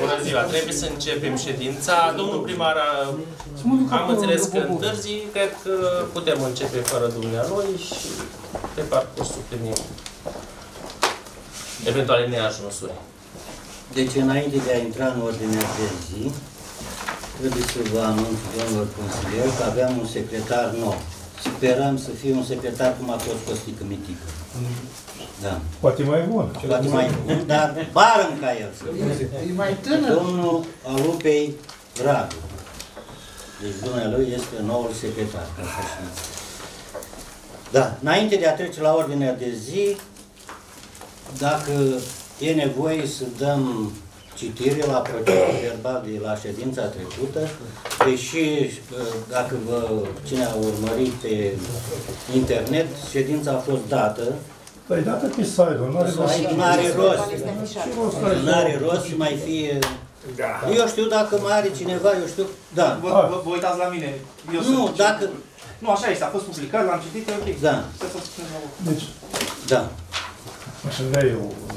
Bună ziua, trebuie să începem ședința. Domnul primar, a- am înțeles că întârzi, cred că putem începe fără dumnealui și pe parcursul primim eventuale neajunsuri. Deci, înainte de a intra în ordinea de zi, trebuie să vă anunț, domnilor consilieri, că aveam un secretar nou. Speram să fie un secretar cum a fost Costică Mitică. Da. Poate mai bun. Poate mai bun, dar barăm ca el să fie. E mai tânăr. Domnul Alupei Radu. Deci dumnealui este noul secretar, ca să știți. Da, înainte de a trece la ordinea de zi, dacă e nevoie să dăm citire la procesul verbal de la ședința trecută, deși uh, dacă vă, cine a urmărit pe internet, ședința a fost dată, Păi dată pe site-ul, nu are rost. nu are rost, Ce rost are nu are rost să mai fie... Eu știu dacă mai are cineva, eu știu, da. Vă, vă, vă uitați la mine. Eu Nu, sunt dacă, Nu, așa este, a fost publicat, l-am citit, e ok. Da. Să să spuneți la voce. Deci, da. aș avea eu o anumită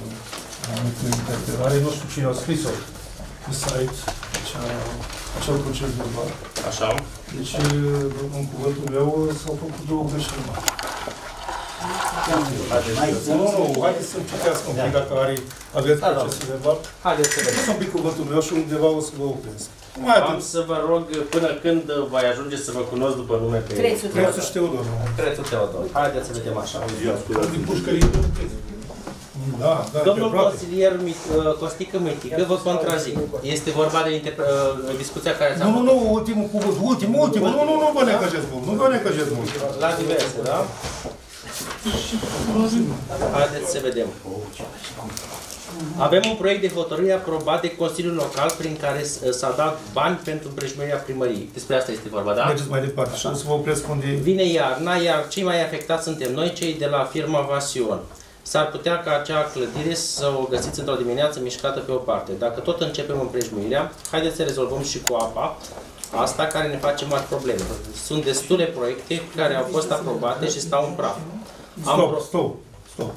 interpelare, nu știu cine a scris-o pe site, acea, acel proces verbal. Așa? Deci, în cuvântul meu, s-au făcut două greșeli mari. Mai Nu, sunt, nu, haideți să-mi citească un pic dacă are, aveți Da, da. procesul verbal. Haideți să vedem. Lăsați un pic cuvântul meu și undeva o să vă opresc. Mai Am atât. să vă rog până când voi ajunge să vă cunosc după nume pe... Crețu Prețul și Teodor. nu? Crețu Teodor. Haideți să vedem așa. Din pușcărie. Da, da, Domnul pe aproape. consilier Mit- uh, Costică Mitică vă contrazic. Este vorba de interpre- uh, discuția care s-a Nu, nu, avut nu, ultimul cuvânt, ultimul, ultimul, nu, nu, nu vă necăjeți mult, nu vă necăjeți mult. la diverse, da? Haideți să vedem. Avem un proiect de hotărâre aprobat de Consiliul Local prin care s- s-a dat bani pentru împrejmuirea primăriei. Despre asta este vorba, da? Mergeți mai departe și o să vă opresc unde... Vine iarna, iar cei mai afectați suntem noi, cei de la firma Vasion. S-ar putea ca acea clădire să o găsiți într-o dimineață mișcată pe o parte. Dacă tot începem împrejmuirea, haideți să rezolvăm și cu apa, asta care ne face mari probleme. Sunt destule proiecte care au fost aprobate și stau în praf. Am Stop, pro- stop, stop.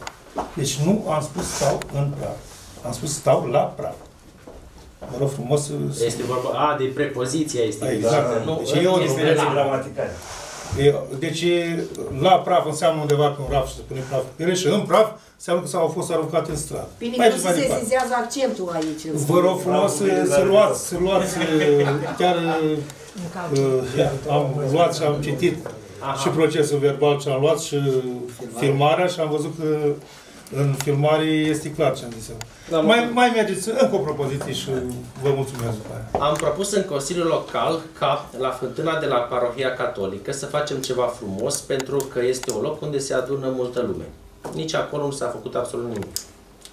Deci nu am spus stau în praf. Am spus stau la praf. Vă rog frumos să... să- Este vorba, a, de prepoziția este. Exact. Nu, Deci e o este diferență la. gramaticală. E, Deci la praf înseamnă undeva pe un raf și se pune praf pe ele și în praf înseamnă că s-au fost aruncate în stradă. Bine Mai că nu mai se departe. sesizează accentul aici. în Vă rog frumos să, să luați, să luați uh, chiar uh, am luat și am citit și procesul verbal ce am luat și filmarea și am văzut că în filmare este clar ce am zis eu. Da, mă- Mai, mai mergeți încă o propoziție și vă mulțumesc după aia. Am propus în Consiliul Local ca la fântâna de la Parohia Catolică să facem ceva frumos pentru că este un loc unde se adună multă lume. Nici acolo nu s-a făcut absolut nimic.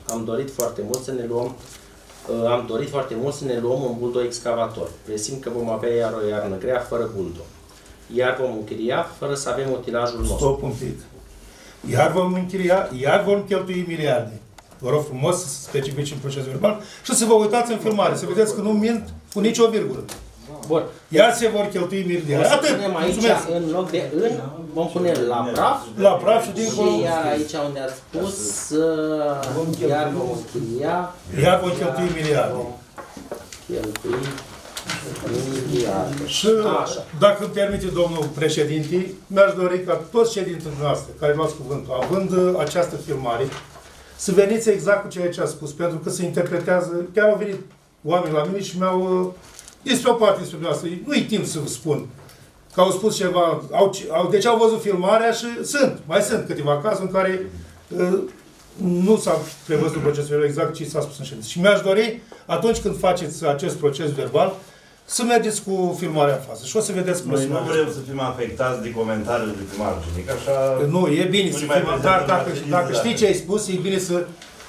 Am dorit foarte mult să ne luăm uh, am dorit foarte mult să ne luăm un buldo excavator. Presim că vom avea iar o iarnă grea fără buldo. Iar vom închiria fără să avem utilajul nostru. Stop un pic. Iar vom închiria, iar vom cheltui miliarde. Vă rog frumos să specifici în procesul verbal și să vă uitați în filmare, să vedeți că nu mint cu nicio virgulă. Bun. Iar se vor cheltui O miliarde. să Atât. punem aici, Mulțumesc. în loc de în, vom pune la praf La praf și dincolo. Și iar aici unde ați spus, uh, iar vom închiria, Iar vom cheltui miliarde. cheltui miliarde. Și Așa. dacă îmi permite domnul președinte, mi-aș dori ca toți ședinții noastre care luați cuvântul, având uh, această filmare, să veniți exact cu ceea ce a spus, pentru că se interpretează, chiar au venit oameni la mine și mi-au, uh, este o parte despre noastră, nu-i timp să vă spun, că au spus ceva, au, au, deci au văzut filmarea și sunt, mai sunt câteva cazuri în care uh, nu s-a prevăzut procesul verbal exact ce s-a spus în ședință. Și mi-aș dori, atunci când faceți acest proces verbal, să mergeți cu filmarea în față și o să vedeți cum o Noi să nu mergeți. vrem să fim afectați de comentariile de pe margine, că așa... Nu, e bine Nu să ne mai fim, prezentăm dar la dacă, ședință, dacă știi da. ce ai spus, e bine să,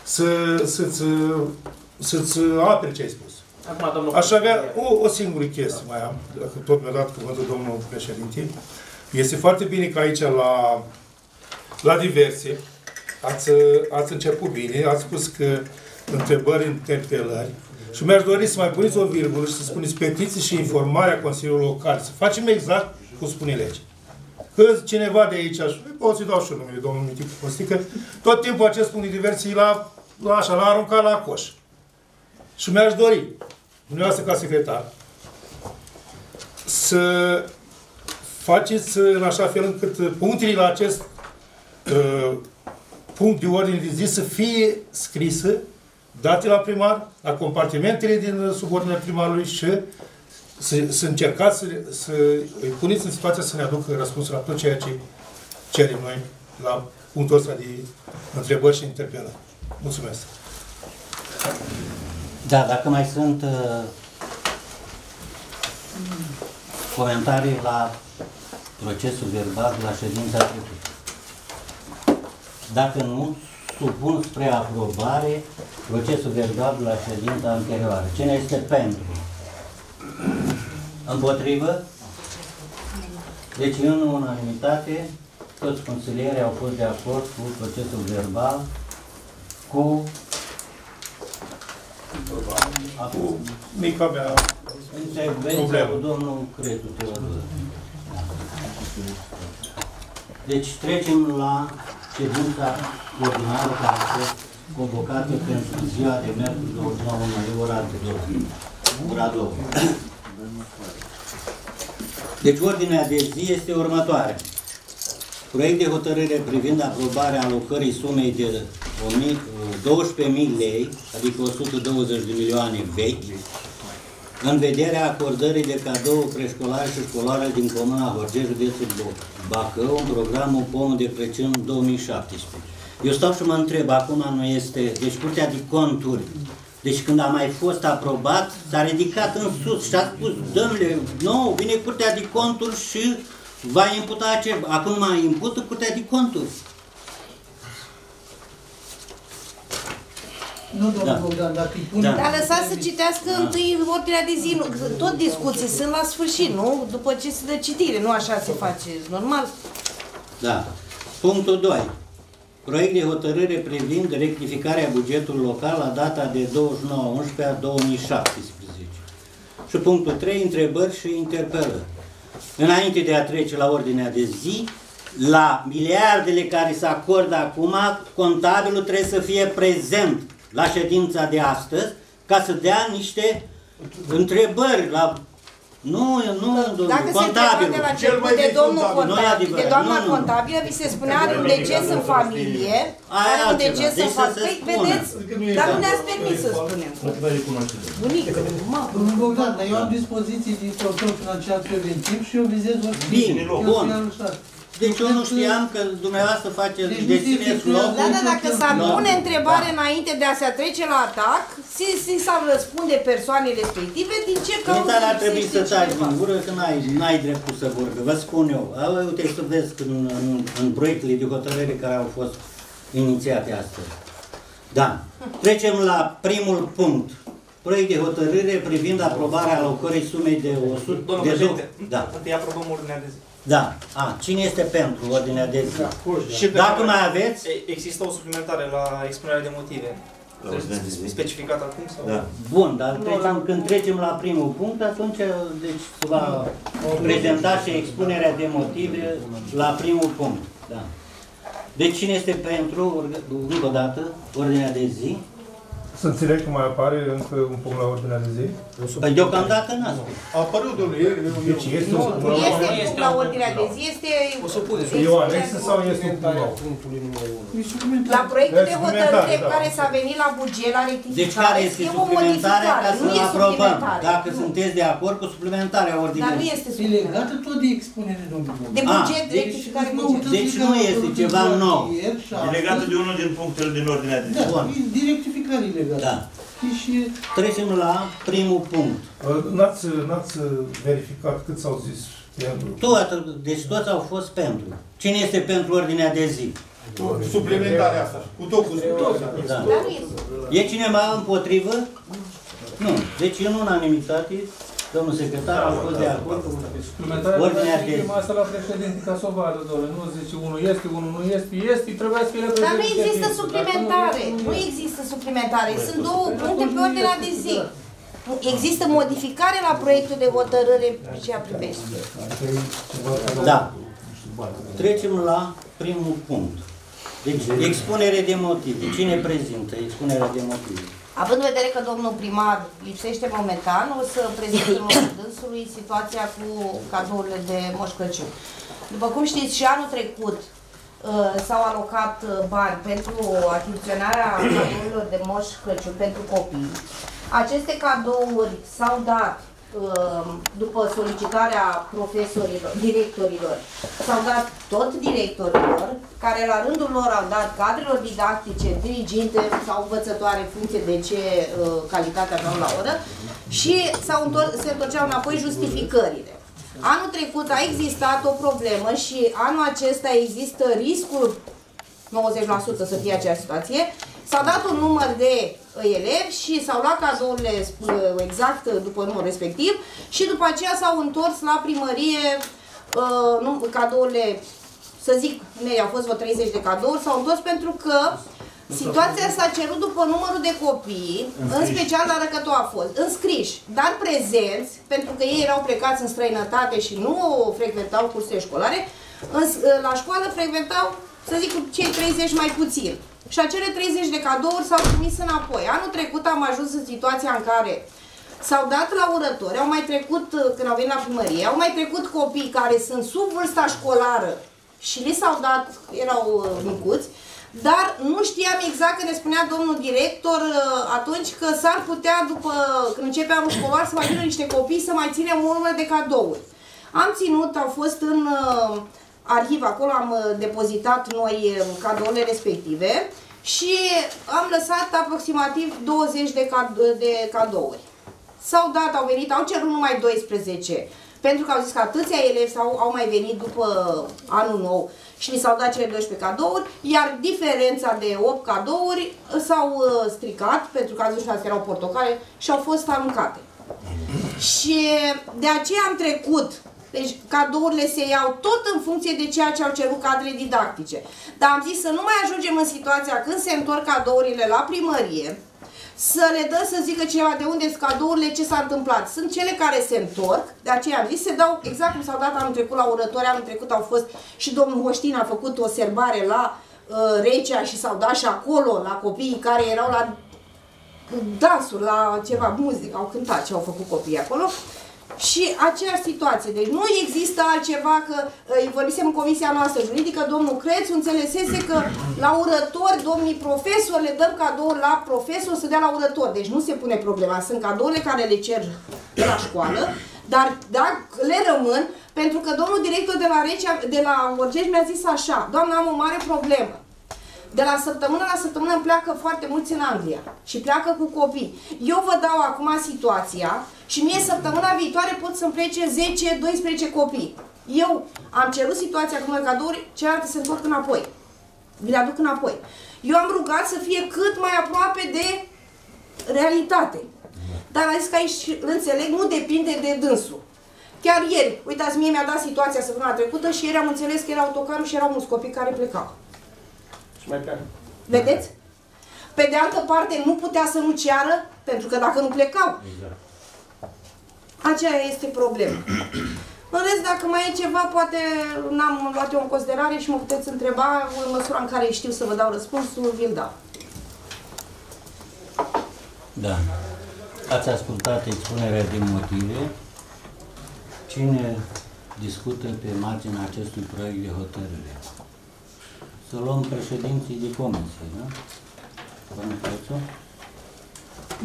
să, să-ți, să-ți aperi ce ai spus. Acum, domnul Aș avea o, o singură chestie mai am, dacă tot mi-a dat cuvântul domnul președinte. Este foarte bine că aici la, la diverse ați, ați început bine, ați spus că întrebări, interpelări și mi-aș dori să mai puneți o virgulă și să spuneți petiții și informarea Consiliului Local. Să facem exact cum spune legea. Că cineva de aici, și pot să-i dau și eu numele, domnul Miticu Costică, tot timpul acest punct de diversie l-a, la așa, l-a aruncat la coș. Și mi-aș dori, dumneavoastră ca secretar, să faceți în așa fel încât punctele la acest uh, punct de ordine de zi să fie scrisă, date la primar, la compartimentele din subordinea primarului și să, să încercați să, să îi puneți în situația să ne aducă răspunsul la tot ceea ce cerem noi la punctul ăsta de întrebări și interpelări. Mulțumesc! Da, dacă mai sunt uh, comentarii la procesul verbal de la ședința trecută. Dacă nu, supun spre aprobare procesul verbal de la ședința anterioară. Cine este pentru? Împotrivă? Deci, în unanimitate, toți consilierii au fost de acord cu procesul verbal, cu Cu mica mea intervenția Problemă. cu domnul Cretu Teodor. Deci trecem la ședința ordinară care a fost convocată pentru ziua de miercuri 29 mai ora de 2. Ora 2. Deci ordinea de zi este următoare. Proiect de hotărâre privind aprobarea alocării sumei de 12.000 lei, adică 120 de milioane vechi, în vederea acordării de cadou preșcolare și școlare din Comuna Horgeș, județul Bo- Bacău, în programul Pomul de Crăciun 2017. Eu stau și mă întreb, acum nu este, deci Curtea de Conturi, deci când a mai fost aprobat, s-a ridicat în sus și a spus, domnule, nu, vine Curtea de Conturi și va imputa acel, acum mai impută Curtea de Conturi. Nu, domnul Da. Bogdan, dacă îi pune... Da. Dar lăsați să citească întâi ordinea de zi. nu- Tot discuții sunt la sfârșit, nu? După ce se dă citire, nu așa se face. Normal. Da. Punctul 2. Proiect de hotărâre privind rectificarea bugetului local la data de 29.11.2017. Și punctul 3. Întrebări și interpelări. Înainte de a trece la ordinea de zi, la miliardele care se acordă acum, contabilul trebuie să fie prezent la ședința de astăzi ca să dea niște întrebări la... Nu, nu, domnul, Dacă se întreba contabilul. de la Cel mai început de vechi domnul contabil. Nu e contabil, de adevărat. doamna Nu, nu. contabilă, vi se spunea are un deces în familie, Aia are un altceva. deces Deci în să se familie. Păi, spună. vedeți? Dar nu ne-ați permis să spunem. Bunică, mă. Domnul Bogdan, dar eu am dispoziții din control financiar preventiv și eu vizez o Bine, Eu bun. Finanțat. Deci eu nu știam că dumneavoastră faceți, Deci nu dețineți știți loc. Da, da, dacă s-ar Da. pune întrebare înainte de a se trece la atac, si, si s-ar răspunde persoanele respective din ce În cauză țară ar trebui lipsește să taci cineva. din gură, că n-ai, n-ai dreptul să vorbi. Vă spun eu. A, Uite să vezi că în, în, în proiectele de hotărâre care au fost inițiate astăzi. Da. Trecem la primul punct. Proiect de hotărâre privind aprobarea alocării sumei de 100 Domnul de președinte, Da. întâi aprobăm ordinea de zi. Da. A, cine este pentru ordinea de zi? Și pe Dacă care- mai aveți, E- Există o suplimentare la expunerea de motive. La ordinea de zi? Specificat acum? Sau? Da. Bun, dar trecem, când trecem la primul punct, atunci deci, se va prezenta și expunerea de motive la primul punct. Da. Deci cine este pentru, orga- încă o dată, ordinea de zi? Să înțeleg că mai apare încă un punct la ordinea de zi. Păi deocamdată n-a spus. A apărut, domnule, deci este un punct la Este punct la ordinea de zi, este... E o anexă sau este un punct nou? E suplimentar. La proiectul de Da, hotărâre suplimentare, da. care s-a venit la buget, la Deci rectificare, care este e o suplimentarea modificare, ca nu să e aprobăm? suplimentare. Dacă sunteți de acord cu suplimentarea Dar nu ordinii. este E suplimentare. legată tot de expunere, domnul Bogdan. De Ah, buget, Deci, rectificare nu buget. uitați Deci că nu am este făcut ceva doar nou. ieri și E legată astăzi. de unul din punctele din ordinea de zi. Da, Bun. e de rectificare legată. Da. Deci, Trecem la primul punct. N-ați, n-ați verificat cât s-au zis pentru Toată, deci toți au fost pentru. Cine este pentru ordinea de zi? suplimentarea asta, cu tot cu Da. Dar nu este. E cineva împotrivă? Nu. Deci în unanimitate, domnul secretar a fost de acord cu Suplimentarea ordinea trebuie de să fie asta la președinte ca să o vadă, doamne. Nu zice unul este, unul nu este, este, trebuia să fie la Dar nu președinte. există Dacă suplimentare. nu- Nu există suplimentare. Sunt două puncte pe ordinea de zi. Există modificare la proiectul de hotărâre ce a privește. Da. Trecem la primul punct. Deci, expunere de motive. Cine prezintă expunerea de motive? Având în vedere că domnul primar lipsește momentan, o să prezint în locul dânsului situația cu cadourile de Moș Crăciun. După cum știți, și anul trecut uh, s-au alocat uh, bani pentru achiziționarea cadourilor de Moș Crăciun pentru copii. Aceste cadouri s-au dat uh, după solicitarea profesorilor, directorilor, s-au dat tot directorilor, care la rândul lor au dat cadrelor didactice, diriginte sau învățătoare în funcție de ce uh, calitate aveau la oră și s-au întor- se întorceau înapoi justificările. Anul trecut a existat o problemă și anul acesta există riscul 90% să fie aceeași situație. S-a dat un număr de uh, elevi și s-au luat cadourile uh, exact uh, după numărul respectiv și după aceea s-au întors la primărie uh, nu, cadourile, să zic, mei, au fost vreo 30 de cadouri, s-au întors pentru că situația s-a cerut după numărul de copii, în special la Răcătou a fost, înscriși, dar prezenți, pentru că ei erau plecați în străinătate și nu frecventau cursuri școlare, în, la școală frecventau, să zic, cu cei 30 mai puțin. Și acele 30 de cadouri s-au trimis înapoi. Anul trecut am ajuns în situația în care s-au dat la urători, au mai trecut, când au venit la primărie, au mai trecut copii care sunt sub vârsta școlară și li s-au dat, erau uh, micuți, dar nu știam exact că ne spunea domnul director uh, atunci că s-ar putea, după când începe anul școlar, să mai vină niște copii să mai ținem un număr de cadouri. Am ținut, au fost în uh, arhiv, acolo am uh, depozitat noi uh, cadourile respective și am lăsat aproximativ 20 de, cad- de cadouri. S-au dat, au venit, au cerut numai 12, pentru că au zis că atâția elevi au, au mai venit după anul nou și li s-au dat cele 12 cadouri, iar diferența de 8 cadouri s-au uh, stricat, pentru că atunci erau portocale și au fost aruncate. Și de aceea am trecut. Deci cadourile se iau tot în funcție de ceea ce au cerut cadrele didactice. Dar am zis să nu mai ajungem în situația când se întorc cadourile la primărie, să le dă să zică cineva de unde sunt cadourile, ce s-a întâmplat. Sunt cele care se întorc, de aceea am zis, se dau exact cum s-au dat anul trecut la urători, anul trecut au fost și domnul Hoștin a făcut o serbare la uh, Recea și s-au dat și acolo la copiii care erau la dansuri, la ceva muzică, au cântat ce au făcut copiii acolo. Și aceeași situație. Deci nu există altceva că, îi vorbisem în comisia noastră juridică, domnul Crețu înțelesese că la urători, domnii profesori, le dăm cadouri la profesor să dea la urători. Deci nu se pune problema. Sunt cadourile care le cer de la școală, dar da, le rămân pentru că domnul director de la, Recea, de la Orgești mi-a zis așa, doamna, am o mare problemă. De la săptămână la săptămână îmi pleacă foarte mulți în Anglia și pleacă cu copii. Eu vă dau acum situația și mie săptămâna viitoare pot să-mi plece 10-12 copii. Eu am cerut situația cu noi cadouri, celelalte se întorc înapoi. Vi le aduc înapoi. Eu am rugat să fie cât mai aproape de realitate. Dar am zis că aici, îl înțeleg, nu depinde de dânsul. Chiar ieri, uitați, mie mi-a dat situația săptămâna trecută și ieri am înțeles că era autocarul și erau mulți copii care plecau. Și mai pleacă. Vedeți? Pe de altă parte, nu putea să nu ceară, pentru că dacă nu plecau. Aceea este problema. În rest, dacă mai e ceva, poate n-am luat eu în considerare și mă puteți întreba în măsura în care știu să vă dau răspunsul, vi-l dau. Da. Ați ascultat expunerea de motive. Cine discută pe marginea acestui proiect de hotărâre? Să luăm președinții de comisie, da? Domnul Crețu?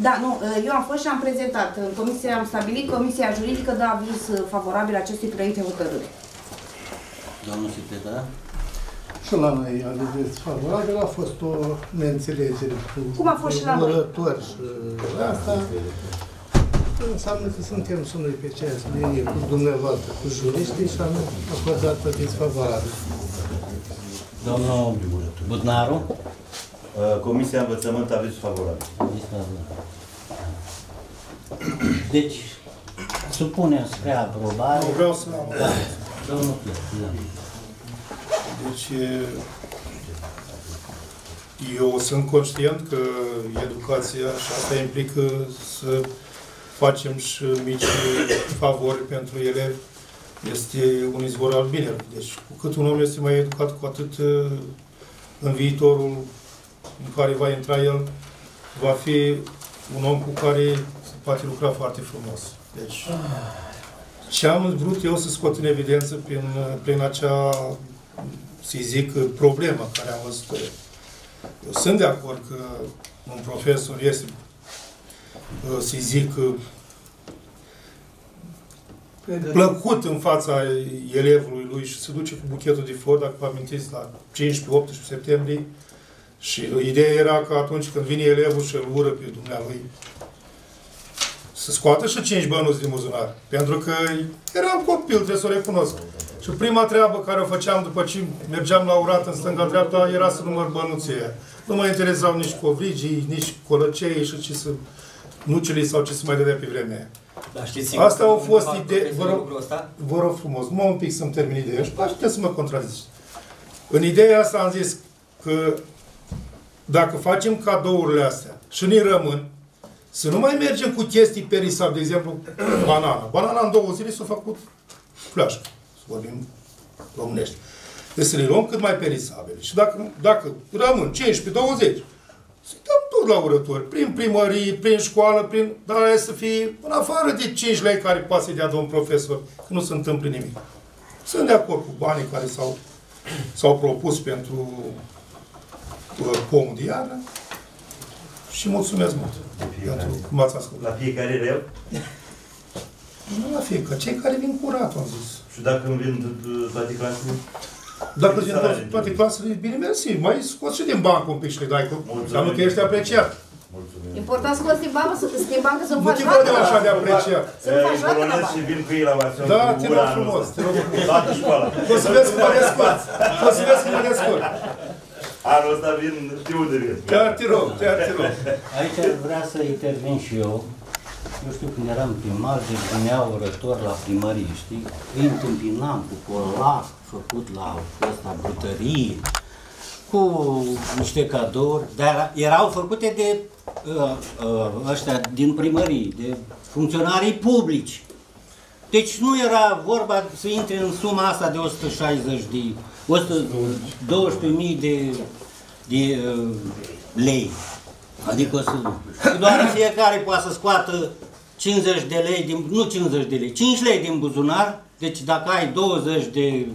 Da, nu, eu am fost și am prezentat. În comisie am stabilit, Comisia Juridică dă aviz favorabil acestui proiect de hotărâre. Domnul secretar? Și la noi aviz favorabil a fost o neînțelegere cu Cum a fost și la noi? urători și asta înseamnă că suntem și noi pe aceeași linie cu dumneavoastră, cu juriștii și am acordat aviz favorabil. Domnul Budnaru? Uh, Comisia Învățământ aveți favorabil. Aviz favorabil. Deci, supunem spre aprobare. Nu vreau să... Da. Domnul Crețu, da. Deci, eu sunt conștient că educația și asta implică să facem și mici favori pentru elevi, este un izvor al binelui. Deci, cu cât un om este mai educat, cu atât uh, în viitorul în care va intra el, va fi un om cu care se poate lucra foarte frumos. Deci, ce am vrut eu să scot în evidență prin, prin acea, să zic, problemă care am văzut eu. Eu sunt de acord că un profesor este, uh, să zic, uh, plăcut în fața elevului lui și se duce cu buchetul de flori, dacă vă amintiți, la 15-18 septembrie. Și ideea era că atunci când vine elevul și îl ură pe dumnealui, să scoată și 5 bănuți din buzunar. Pentru că eram copil, trebuie să o recunosc. Și prima treabă care o făceam după ce mergeam la urat în stânga-dreapta era să număr bănuții aia. Nu mă interesau nici covrigii, nici colăcei și ce să nucele sau ce să mai dădea pe vremea aia. Dar știți sigur Asta că au nu fost fac idei. Vă profesorii rog, lucrul ăsta? vă rog frumos, mă un pic să-mi termin ideea și puteți să mă contrazici. În ideea asta am zis că dacă facem cadourile astea și ne rămân, să nu mai mergem cu chestii perisabile, de exemplu, banana. Banana în două zile s-a făcut flașcă, să vorbim românești. Deci să le luăm cât mai perisabile. Și dacă, dacă rămân 15-20, să dăm tot la urători, prin primărie, prin școală, prin... Dar aia să fie în afară de 5 lei care poate să-i dea domn profesor, că nu se întâmplă nimic. Sunt de acord cu banii care s-au, s-au propus pentru uh, pomul de iarnă și mulțumesc mult pentru că m-ați ascultat. La fiecare elev? Nu la fiecare, cei care vin curat, am zis. Și dacă îmi vin uh, toate clasele? Dacă din Salarii. toate, toate clasele, bine mersi, mai scoți și din bancă un pic și le dai, că Mulțumim. înseamnă că ești apreciat. Mulțumim. Important să scoți din bancă, să din bancă să nu Nu faci te roată văd eu la așa de bani. apreciat. Să nu faci Ei, roată la polonezi și bani. vin cu ei la vasion. Da, cu te ura rog anul frumos, ăsta. te rog frumos. Toată școala. O să vezi că mă descurc. O să vezi că mă descurc. Anul ăsta vin, știu unde vin. Chiar te rog, chiar te rog. Aici aș vrea să intervin și eu. Eu știu când eram primar, deci venea orător la primărie, știi? Îi întâmpinam cu colac făcut la ăsta butărie, cu niște cadouri, dar erau făcute de uh, uh, ăștia din primărie, de funcționarii publici. Deci nu era vorba să intre în suma asta de 160 de, 112.000 de, de uh, lei. Adică să, că doar fiecare poate să scoată 50 de lei, din, nu 50 de lei, 5 lei din buzunar, deci dacă ai 20 de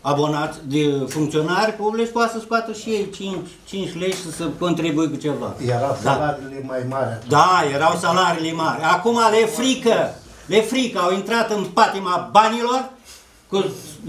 abonați, de funcționari publici, poate să scoată și ei 5, 5 lei și să contribuie cu ceva. Erau Da. salariile mai mari. Da, erau salariile mari. Acum le e frică, le e frică, au intrat în patima banilor cu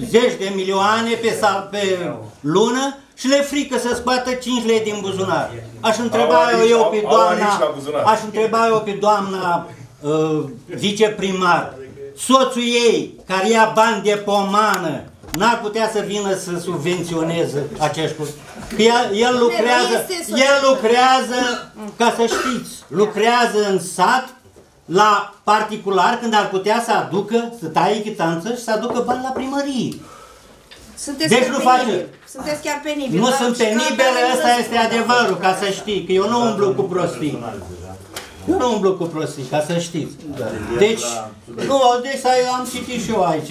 zeci de milioane pe, sal, pe lună și le e frică să scoată 5 lei din buzunar. Aș întreba Au aici, eu au- pe au aici doamna, la buzunar. aș întreba eu pe doamna uh, viceprimar, soțul ei care ia bani de pomană, n-ar putea să vină să subvenționeze acești curs. Că el, el lucrează, este soțul el meu. lucrează, ca să știți, lucrează în sat la particular când ar putea să aducă, să taie chitanță și să aducă bani la primărie. Sunteți Deci chiar nu face- penibili. Sunteți chiar penibili. Nu Dar sunt și ca penibele, care ăsta nu este răspund adevărul, acum. ca să știi, că eu nu umblu cu prostii. Eu nu umblu cu prostii, ca să știți. Deci, nu, deci am citit și eu aici,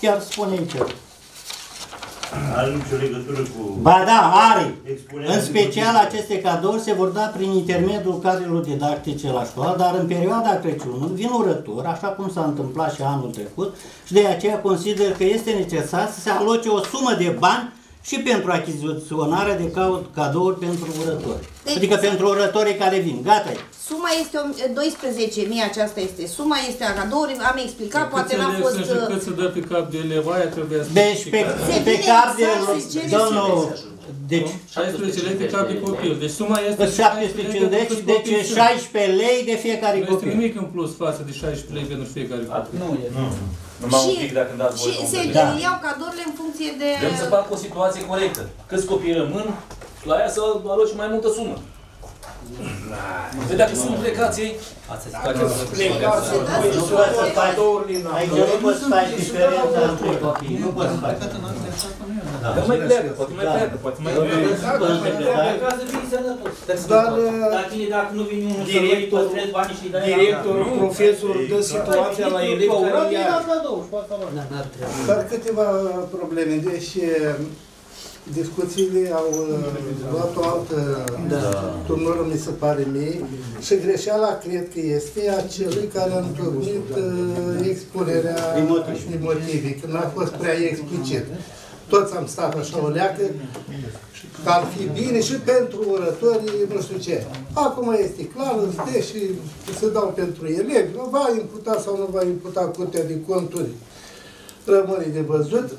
chiar spune aici. Are nicio legătură cu... Ba da, are. Expunerea În de special motive. aceste cadouri se vor da prin intermediul cadrelor didactice la școală, dar în perioada Crăciunului vin urători, așa cum s-a întâmplat și anul trecut, și de aceea consider că este necesar să se aloce o sumă de bani și pentru achiziționarea de cau- cadouri pentru urători. Deci- Adică pentru urătorii care vin. Gata -i. Suma este o- 12.000, aceasta este suma, este a cadourii, am explicat, poate Cât n-a elevi fost... sunt și uh, cât se dă pe cap de elev, aia trebuie să Deci pe, Se pe vine cap de exact și cere domnul... Deci 16 lei pe cap de copil. Deci suma este 750, deci 16 lei de fiecare Nu este copil. nimic în plus față de 16 lei pentru fiecare copil. Nu e. Numai un Și- pic dacă îmi dați Și voi se domnule. Da. iau cadourile în funcție de... Vrem să fac o situație corectă. Câți copii rămân, la aia să aloci mai multă sumă. Păi dacă sunt plecați ei, asta se face. Plecați, Nu poți să faci, cadourile în aici nu poți să faci diferența între copii, nu poți să faci. Da. Că mai pleacă, poate mai Da. pleacă, poate mai Domnul, pleacă. nu poți să plecați. Ca să fii sănătos. Dar Dar tine, dacă nu vine unul să nu-i Directorul- păstrezi banii și dai Directorul, profesor, dă situația la elevi care ia... Dar câteva probleme, deci discuțiile au uh, luat o altă da. turnură, mi se pare mie, și greșeala cred că este a celui care a întocmit uh, expunerea Din motive. din motive, că n-a fost prea explicit. Toți am stat așa o leacă, că ar fi bine și pentru orătorii, nu știu ce. Acum este clar, îți dă și se dau pentru elevi, va imputa sau nu va imputa curtea de conturi, rămâne de văzut.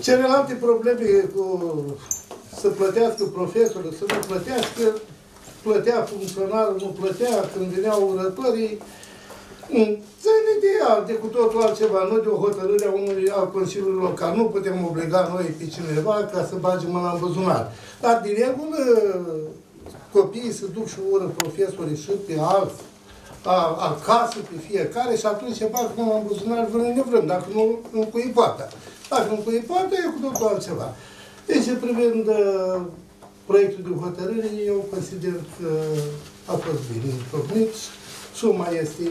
Celelalte probleme cu să plătească profesorul, să nu plătească, plătea funcționarul, nu plătea, când veneau urătorii, Ține de ea, de cu totul altceva, nu de o hotărâre a unui al Consiliului Local. Nu putem obliga noi pe cineva ca să bagem mâna în buzunar. Dar, de regulă, copiii se duc și ură profesorii și pe alți, a- acasă pe fiecare și atunci se bag mâna în buzunar vrem nevrem, dacă nu încui poarta. Dacă nu încui poarta, e cu totul altceva. Deci, privind uh, proiectul de hotărâre, eu consider că a fost bine întocmit. Suma este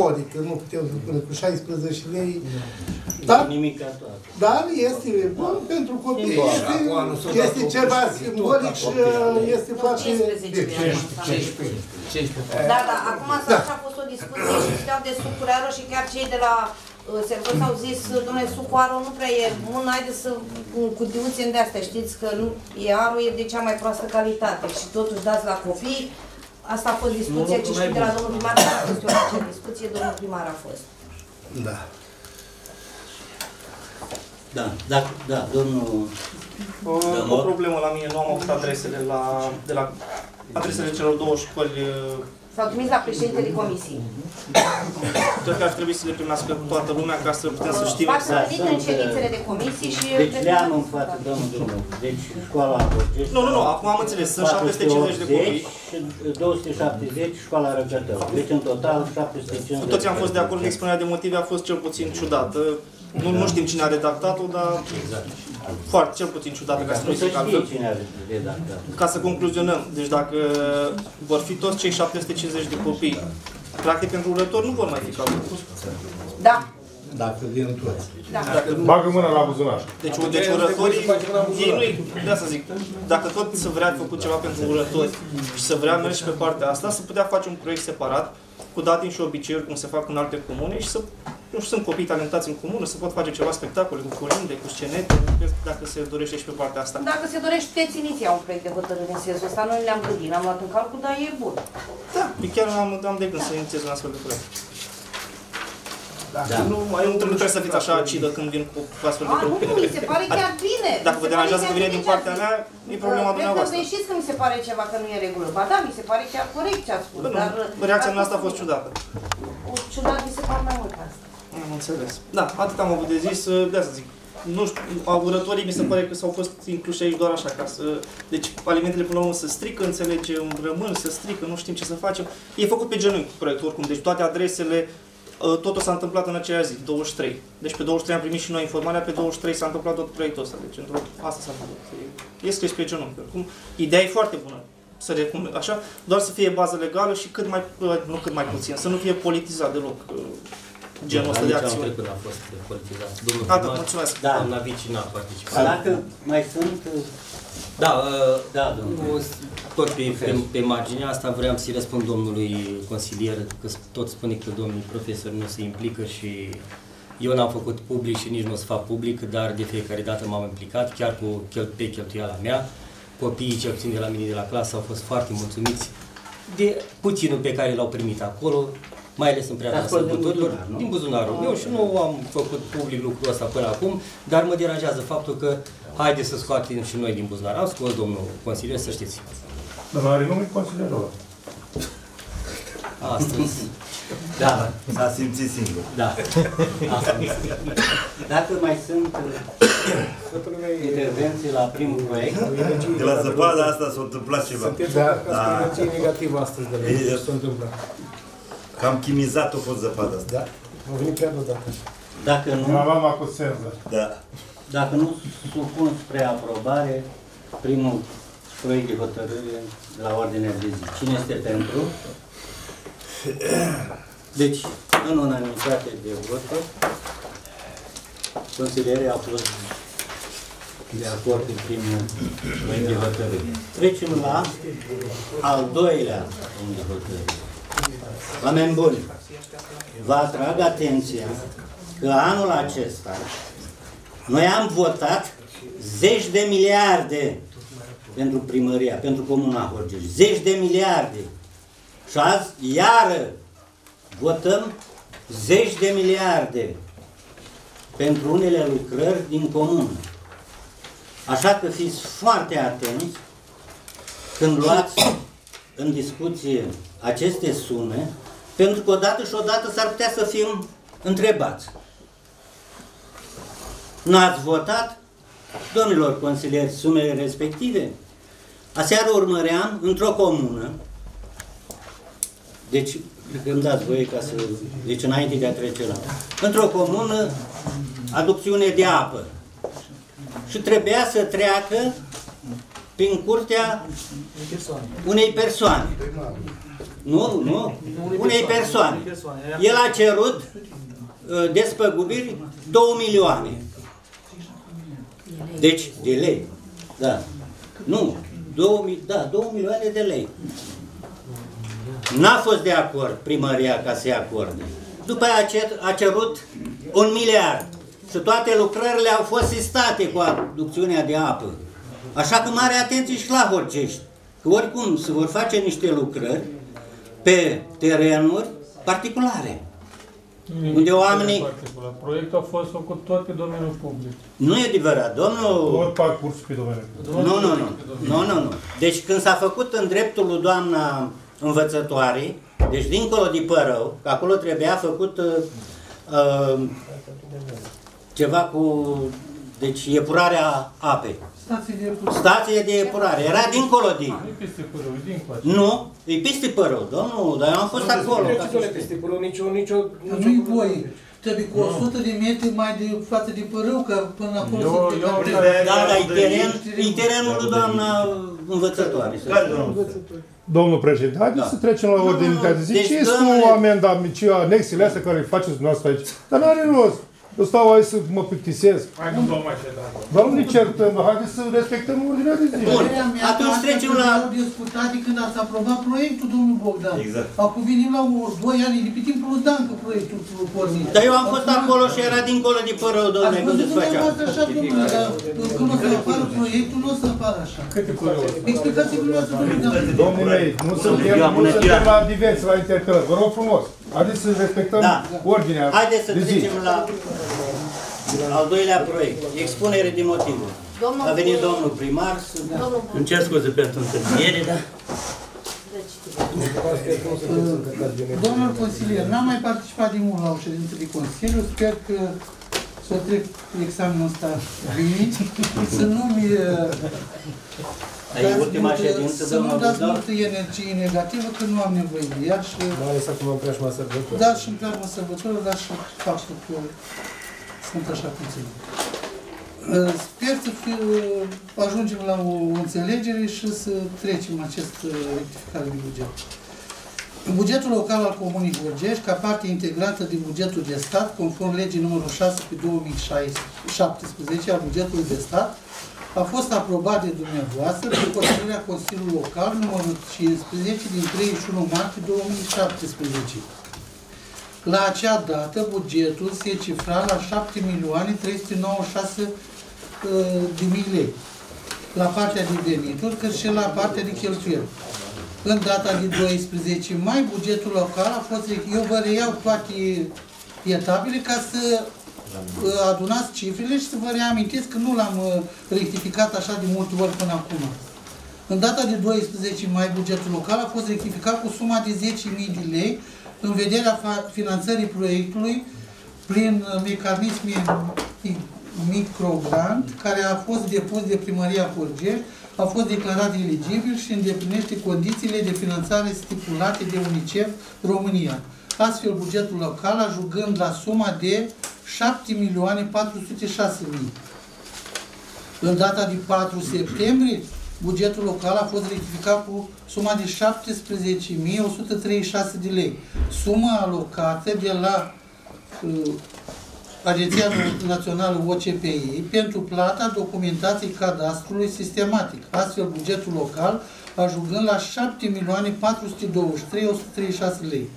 modică, nu putem să spunem cu 16 lei. Dar, Nimic ca toate. dar este bun pentru copii. Este, este ceva simbolic și uh, este foarte 15 de bine. ani. Da, da, acum s-a așa a fost o discuție și steau de sucuri aro și chiar cei de la uh, Servos au zis, domnule, sucul aro nu prea e bun, haideți să cu cutiuțe de astea, știți că nu, e aro e de cea mai proastă calitate și totuși dați la copii. Asta a fost discuția, Nu, nu, ce nu știu mai de la bun. domnul primar, dar a fost o acea discuție, domnul primar a fost. Da. Da, da, da, domnul... O, Da, o mă. problemă la mine, nu am avut adresele la, de la adresele celor două școli. Uh, S-au trimis la președintele comisiei. Cred că ar trebui să le primească toată lumea ca să putem să știm V-ați exact. întâlnit în ședințele de comisii și... Deci le am în față, domnul Dumnezeu. Deci școala Borgești... Nu, nu, nu, acum am înțeles, sunt 750 de copii. și 270 școala Răgătău. Deci în total 750. Cu toți am fost de acord, expunerea de motive a fost cel puțin ciudată. Nu, nu știm cine a redactat-o, dar foarte, cel puțin ciudată, ca să nu Nu să zic știe altfel. cine a redactat. Ca să concluzionăm, deci dacă vor fi toți cei 750 de copii, practic pentru urători nu vor mai fi cazuri. Da, Dacă vin toți. da. Dacă, Bagă mâna la buzunar. deci, deci urătorii, ei nu de asta zic, dacă tot să vrea făcut ceva pentru urători și să vrea mers și pe partea asta, să putea face un proiect separat, cu datini și obiceiuri, cum se fac în alte comune și să nu știu, sunt copii talentați în comună, să pot face ceva spectacole cu colinde, cu scenete, dacă se dorește și pe partea asta. Dacă se dorește, puteți iniția un proiect de hotărâre în sensul ăsta. Noi le-am gândit, l-am luat în calcul, dar e bun. Da, eu chiar am, am de gând să inițiez un astfel de proiect. Da. Nu, mai nu trebuie să fiți așa acidă când vin cu astfel de A, nu, proiect. mi se pare chiar bine. Dacă Mi vă se deranjează pare că vine chiar din bine partea ce mea, ați e problema Cred că dumneavoastră. greșiți că mi se pare ceva că nu e în regulă. Ba da, mi se pare chiar corect ce ați spus, Bă, dar... nu, reacția noastră a fost ciudată. O ciudat mi se pare mai mult asta. Am înțeles. Da, atât am avut de zis, de asta zic. Nu știu, augurătorii mi se pare că s-au fost incluși aici doar așa, ca să... Deci alimentele până la urmă se strică, înțelegem, rămân, se strică, nu știm ce să facem. E făcut pe genunchi proiectul oricum, deci toate adresele, uh, totul s-a întâmplat în aceea zi, 23. Deci pe 23 am primit și noi informarea, pe 23 s-a întâmplat tot proiectul ăsta. Deci într-o, asta s-a întâmplat. E, e scris pe genunchi. Oricum, ideea e foarte bună. Să recom- așa, doar să fie bază legală și cât mai, uh, nu cât mai puțin, să nu fie politizat deloc uh, genul ăsta de Nici anul acțiune. trecut a fost politizat. Domnul Da, da, primar, mulțumesc. Da. Doamna Vici n-a participat. Dacă mai sunt... Da, uh, Da, domnule. nu, tot pe, pe, pe marginea asta vreau să-i răspund domnului consilier, că tot spune că domnii profesori nu se implică și eu n-am făcut public și nici nu o să fac public, dar de fiecare dată m-am implicat, chiar cu chel, pe cheltuiala mea. Copiii, cel puțin de la mine de la clasă, au fost foarte mulțumiți de puținul pe care l-au primit acolo, mai ales în preajma Ați fost din sărbătorilor, buzunar, nu? din buzunarul meu și nu am făcut public lucrul ăsta până acum, dar mă deranjează faptul că haide să scoatem și noi din buzunar. Am scos domnul consilier, să știți. Dar nu are nume considerul. Astăzi. Da, S-a simțit singur. da. Asta este. Dacă mai sunt uh, intervenții la primul proiect, De la zăpada asta s-a întâmplat ceva. Sunteți Da. da. ca da. negativ astăzi de la E- ce s-a întâmplat. Cam chimizat a fost zăpada asta. Da. Am venit prea deodată. dacă nu, Mama cu senză. Da. Dacă nu supun spre aprobare primul proiect de hotărâre de la ordinea de zi. Cine este pentru? Deci, în unanimitate de voturi, consilierea a fost de acord cu primul proiect de hotărâre. Trecem la al doilea proiect de hotărâre. Oameni buni, vă atrag atenția că anul acesta noi am votat zeci de miliarde pentru primăria, pentru Comuna Horgeș. Zeci de miliarde. Și azi, iară, votăm zeci de miliarde pentru unele lucrări din comună. Așa că fiți foarte atenți când luați în discuție aceste sume, pentru că odată și odată s-ar putea să fim întrebați. N-ați votat, domnilor consilieri, sumele respective? Aseară urmăream într-o comună, deci cred că îmi dați voie ca să... Deci înainte de a trece la... Într-o comună, aducțiune de apă. Și trebuia să treacă prin curtea unei persoane. Nu, nu, unei persoane. El a cerut uh, despăgubiri 2 milioane. Deci, de lei. Da. Nu, 2, mi- da, 2 milioane de lei. N-a fost de acord primăria ca să-i acorde. După aia a cer- a cerut un miliard. Și toate lucrările au fost sistate cu aducțiunea de apă. Așa că mare atenție și la Horgești. Că oricum se vor face niște lucrări pe terenuri particulare. Unde oamenii- Particular. Proiectul a fost făcut tot pe domeniul public. Nu e adevărat, domnul... Tot parcursul pe domeniul. Nu, nu, nu. Nu, nu, nu. Deci când s-a făcut în dreptul lui doamna învățătoare, deci dincolo de Părău, că acolo trebuia făcut uh, uh, ceva cu, deci epurarea apei. Stații de epurare. Stație de epurare. Era dincolo de... Nu e peste părău, e din coace. Nu, e peste Părău, domnul, dar eu am fost acolo. ca să Nu e știi. peste părău, nicio, nicio... Nu-i voie. Trebuie cu 100 de metri mai de față de părâu, că până acolo Eu- se eu- plecă. Da, dar e, teren, e terenul lui doamna învățătoare. să Care știi. domnul? Domnul președinte, haideți Da. să trecem la ordinea de zi. Deci, Ce este domnule- cu amendament, ce anexele astea care le faceți dumneavoastră aici? Dar nu are rost. Eu stau aici să mă plictisesc. Hai nu luăm așa, da. Dar nu ne certăm, haideți să respectăm ordinea de zi. Bun, Părerea mea, atunci asta trecem când la- au discutat de când ați aprobat proiectul, domnul Bogdan. Exact. Acum venim la 2 ani, de pe timpul lui Dan, că proiectul pornit. Dar eu am fost acolo și era dincolo de Părău, Ați domnule, când văzut îți făcea. dumneavoastră așa, domnule, dar când o să apară proiectul, nu o să apară așa. Câte părău? Explicați-vă dumneavoastră, domnule Dan. Domnii mei, nu suntem, nu suntem la diverse, la interpelări. Vă rog frumos, haideți să respectăm Da. ordinea Haideți să de zi. trecem la al doilea proiect. Expunere de motive. Domnul, A venit domnul primar să... Domnul, Îmi cer scuze pentru întârziere, da? Domnul consilier, n-am mai participat din mult la o ședință de consiliu, sper că să trec examenul ăsta bine, să nu-mi... Dar e ultima ședință, Să nu domnul dați Budar? multă energie negativă, că nu am nevoie de ea și... Mai ales acum în preajma sărbători. Dar și în preajma sărbătoră, dar și faptul că sunt așa puțin. Sper să fiu, ajungem la o înțelegere și să trecem acest uh, rectificare de buget. Bugetul local al Comunii Gorgești, ca parte integrată din bugetul de stat, conform legii numărul 6 pe 2017 al bugetului de stat, a fost aprobat de dumneavoastră de hotărârea Consiliului Local numărul 15 din 31 martie 2017. La acea dată, bugetul se cifra la 7 milioane 396 uh, de mii lei la partea de venituri, cât și la partea de cheltuieli. În data de 12 mai, bugetul local a fost, eu vă reiau toate etapele ca să uh, adunați cifrele și să vă reamintesc că nu l-am uh, rectificat așa de multe ori până acum. În data de 12 mai, bugetul local a fost rectificat cu suma de 10.000 de lei în vederea fa- finanțării proiectului prin uh, mecanisme mi- microgrant, care a fost depus de Primăria Forgești, a fost declarat eligibil și îndeplinește condițiile de finanțare stipulate de UNICEF România. Astfel, bugetul local ajungând la suma de 7.406.000. În data de 4 septembrie, bugetul local a fost rectificat cu suma de 17.136 de lei. Suma alocată de la uh, Agenția Națională OCPI pentru plata documentației cadastrului sistematic. Astfel, bugetul local ajungând la 7.423.136 lei.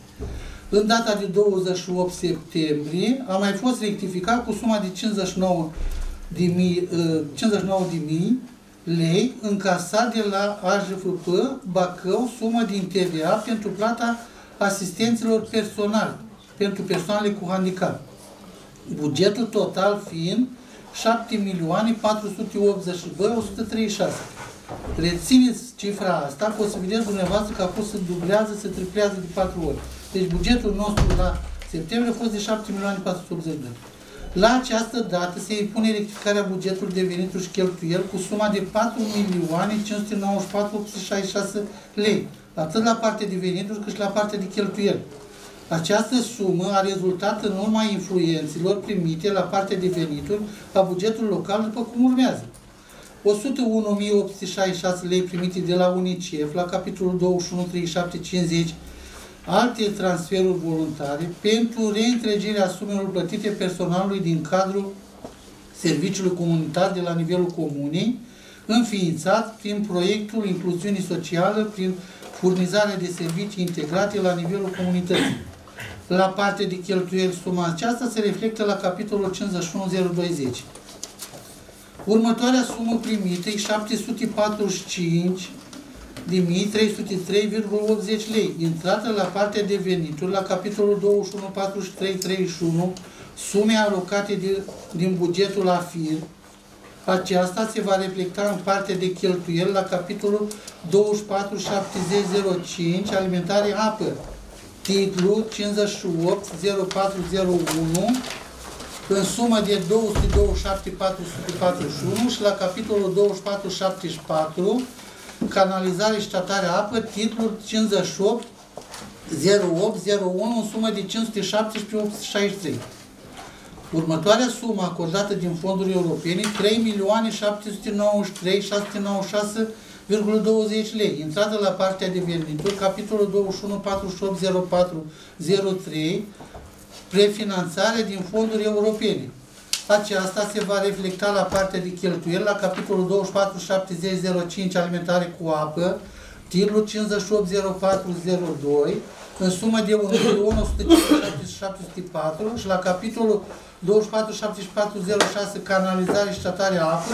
În data de 28 septembrie a mai fost rectificat cu suma de 59 de mii, uh, 59 de mii lei încasat de la AJFP Bacău sumă din TVA pentru plata asistenților personali pentru persoanele cu handicap. Bugetul total fiind 7.482.136. Rețineți cifra asta, că o să vedeți dumneavoastră că acum se dublează, se triplează de 4 ori. Deci bugetul nostru la septembrie a fost de 7.482. La această dată se impune rectificarea bugetului de venituri și cheltuieli cu suma de 4.594.866 lei, atât la partea de venituri cât și la partea de cheltuieli. Această sumă a rezultat în urma influențelor primite la partea de venituri a bugetului local după cum urmează. 101.866 lei primite de la UNICEF la capitolul 213750 alte transferuri voluntare pentru reîntregirea sumelor plătite personalului din cadrul serviciului comunitar de la nivelul comunei, înființat prin proiectul incluziunii sociale, prin furnizarea de servicii integrate la nivelul comunității. La partea de cheltuieli, suma aceasta se reflectă la capitolul 51020. Următoarea sumă primită e 745 de 1303,80 lei, intrată la partea de venituri la capitolul 214331, sume alocate de, din bugetul AFIR. Aceasta se va reflecta în partea de cheltuieli la capitolul 247005, alimentare apă, titlu 580401, în sumă de 227.441 și la capitolul 2474, canalizare și tratare apă, titlul 58 0801 în sumă de 517,863. Următoarea sumă acordată din fonduri europene, 3.793.696,20 lei, intrată la partea de venituri, capitolul 21480403, prefinanțare din fonduri europene. Aceasta se va reflecta la partea de cheltuieli, la capitolul 247005 alimentare cu apă, titlul 580402, în sumă de 1.157.704 și la capitolul 247406 canalizare și tratare apă,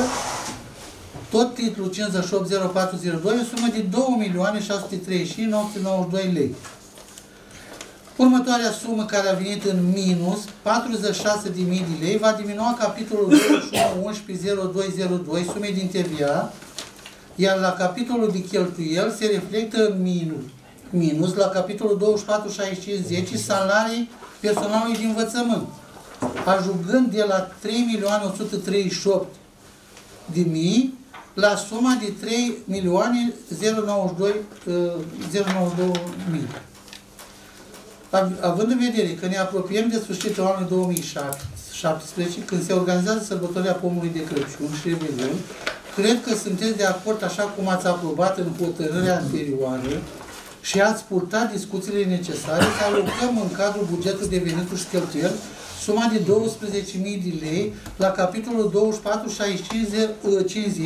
tot titlul 580402, în sumă de 2.635.992 lei. Următoarea sumă care a venit în minus, 46.000 de lei, va diminua capitolul 21.11.0202, sume din TVA, iar la capitolul de cheltuieli se reflectă în minus, minus la capitolul 24.65.10 salarii personalului de învățământ, ajungând de la 3.138 de mii la suma de 3.092 mii. Având în vedere că ne apropiem de sfârșitul anului 2017, când se organizează sărbătoarea pomului de Crăciun și Revelion, cred că sunteți de acord, așa cum ați aprobat în hotărârea anterioară, și ați purtat discuțiile necesare să alocăm în cadrul bugetului de venituri și cheltuieli suma de 12.000 de lei la capitolul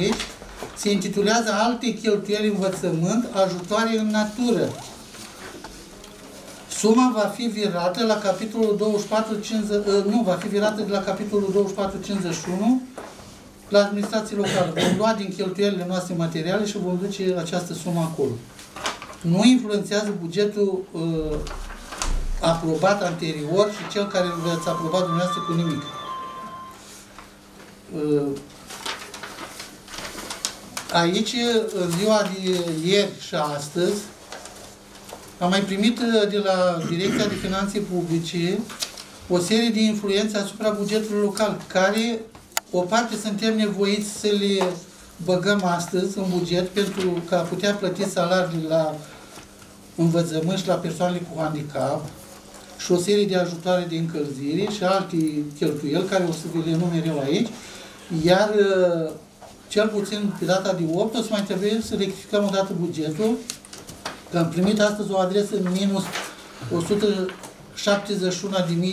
24.65.50 se intitulează Alte cheltuieli învățământ, ajutoare în natură. Suma va fi virată la capitolul 2450, nu, va fi virată de la capitolul 2451 la administrație locală. Vom lua din cheltuielile noastre materiale și vom duce această sumă acolo. Nu influențează bugetul uh, aprobat anterior și cel care l-ați aprobat dumneavoastră cu nimic. Uh, aici, în ziua de ieri și astăzi, am mai primit uh, de la Direcția de Finanțe Publice o serie de influențe asupra bugetului local, care o parte suntem nevoiți să le băgăm astăzi în buget pentru ca a putea plăti salarii la învățământ și la persoanele cu handicap și o serie de ajutoare de încălzire și alte cheltuieli care o să vi le enumer eu aici. Iar uh, cel puțin pe data de 8 o să mai trebuie să rectificăm o dată bugetul, că am primit astăzi o adresă în minus 171.000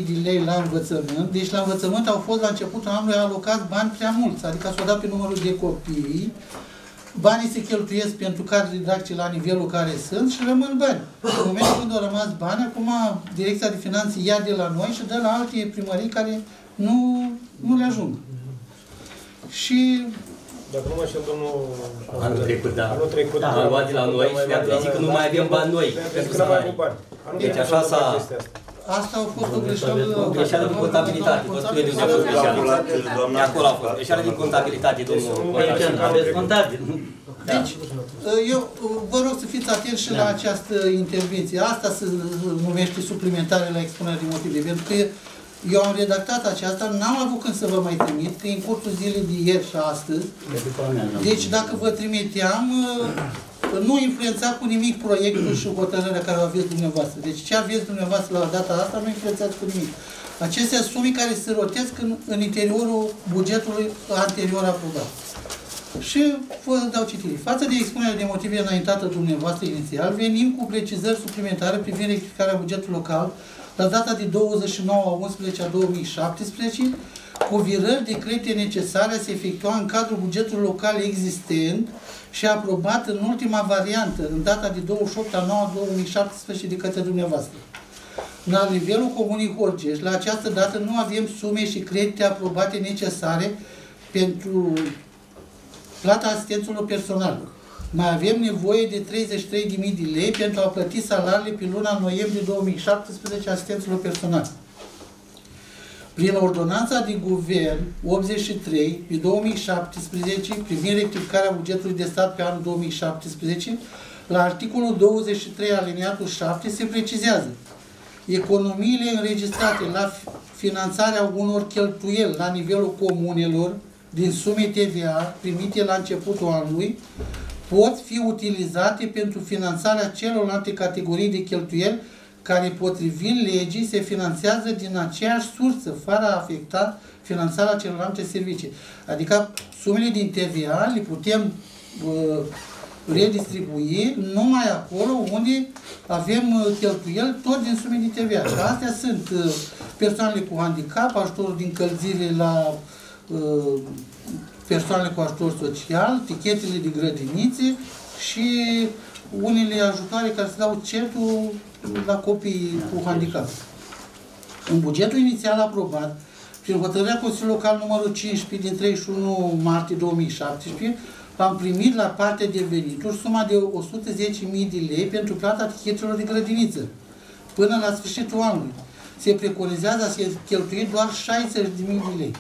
de lei la învățământ. Deci la învățământ au fost la începutul anului alocați bani prea mulți, adică s-au dat pe numărul de copii, banii se cheltuiesc pentru cadre didactice la nivelul care sunt și rămân bani. În momentul când au rămas bani, acum Direcția de Finanțe ia de la noi și dă la alte primării care nu, nu le ajung. Și Dacă nu mă știu, domnul... Anul trecut, da. Anul trecut. Da, am luat de la noi și ne-am trezit că nu mai avem bani noi pentru Că n-am mai salarii. avut bani. Anul Deci trecut așa am s-a... luat chestia asta. asta a fost o greșeală. O greșeală din contabilitate, vă spune de unde a fost greșeala. De acolo a fost. Greșeală din contabilitate, domnul. Aici aveți contabil. Deci, eu vă rog să fiți atenți și la această intervenție. Asta se numește suplimentare la expunerea de motive. Pentru că eu am redactat aceasta, n-am avut când să vă mai trimit, că e în cursul zilei de ieri și astăzi. Deci dacă vă trimiteam, nu influența cu nimic proiectul și hotărârea care o aveți dumneavoastră. Deci ce aveți dumneavoastră la data asta nu influențați cu nimic. Acestea sunt sume care se rotesc în, în interiorul bugetului anterior aprobat. Și vă dau citire. Față de expunerea de motive înaintată dumneavoastră inițial, venim cu precizări suplimentare privind rectificarea bugetului local la data de 29 a 11 a 2017, cu virări de credite necesare a se efectua în cadrul bugetului local existent și aprobat în ultima variantă, în data de 28 a 9 a 2017 de către dumneavoastră. La nivelul Comunii Horgeș, la această dată nu avem sume și credite aprobate necesare pentru plata asistenților personal. Mai avem nevoie de 33.000 de lei pentru a plăti salariile pe luna noiembrie 2017 asistenților personal. Prin ordonanța de guvern 83 pe 2017 privind rectificarea bugetului de stat pe anul 2017, la articolul 23 aliniatul 7 se precizează economiile înregistrate la finanțarea unor cheltuieli la nivelul comunelor din sume TVA primite la începutul anului pot fi utilizate pentru finanțarea celorlalte categorii de cheltuieli care, potrivit legii, se finanțează din aceeași sursă, fără a afecta finanțarea celorlalte servicii. Adică sumele din TVA le putem uh, redistribui numai acolo unde avem uh, cheltuieli tot din sume de TVA. Și astea sunt uh, persoanele cu handicap, ajutorul din încălzire la uh, persoanele cu ajutor social, tichetele de grădinițe și unele ajutoare care se dau cetul la copii cu handicap. În bugetul inițial aprobat, prin hotărârea Consiliului Local numărul 15 din 31 martie 2017, am primit la partea de venituri suma de 110.000 de lei pentru plata tichetelor de grădiniță până la sfârșitul anului. Se preconizează a se cheltui doar 60.000 de lei.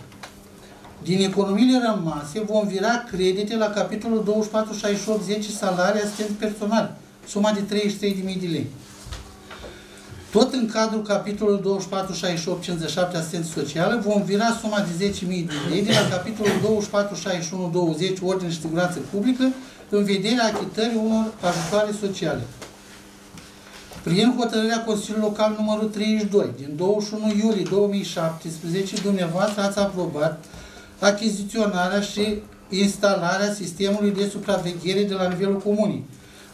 Din economiile rămase vom vira credite la capitolul 246810 salarii asistent personal, suma de 33.000 de lei. Tot în cadrul capitolului 246857 asistență socială vom vira suma de 10.000 de lei de la capitolul 246120 ordine și siguranță publică în vederea achitării unor ajutoare sociale. Prin hotărârea Consiliului Local numărul 32 din 21 iulie 2017, dumneavoastră ați aprobat achiziționarea și instalarea sistemului de supraveghere de la nivelul comunii.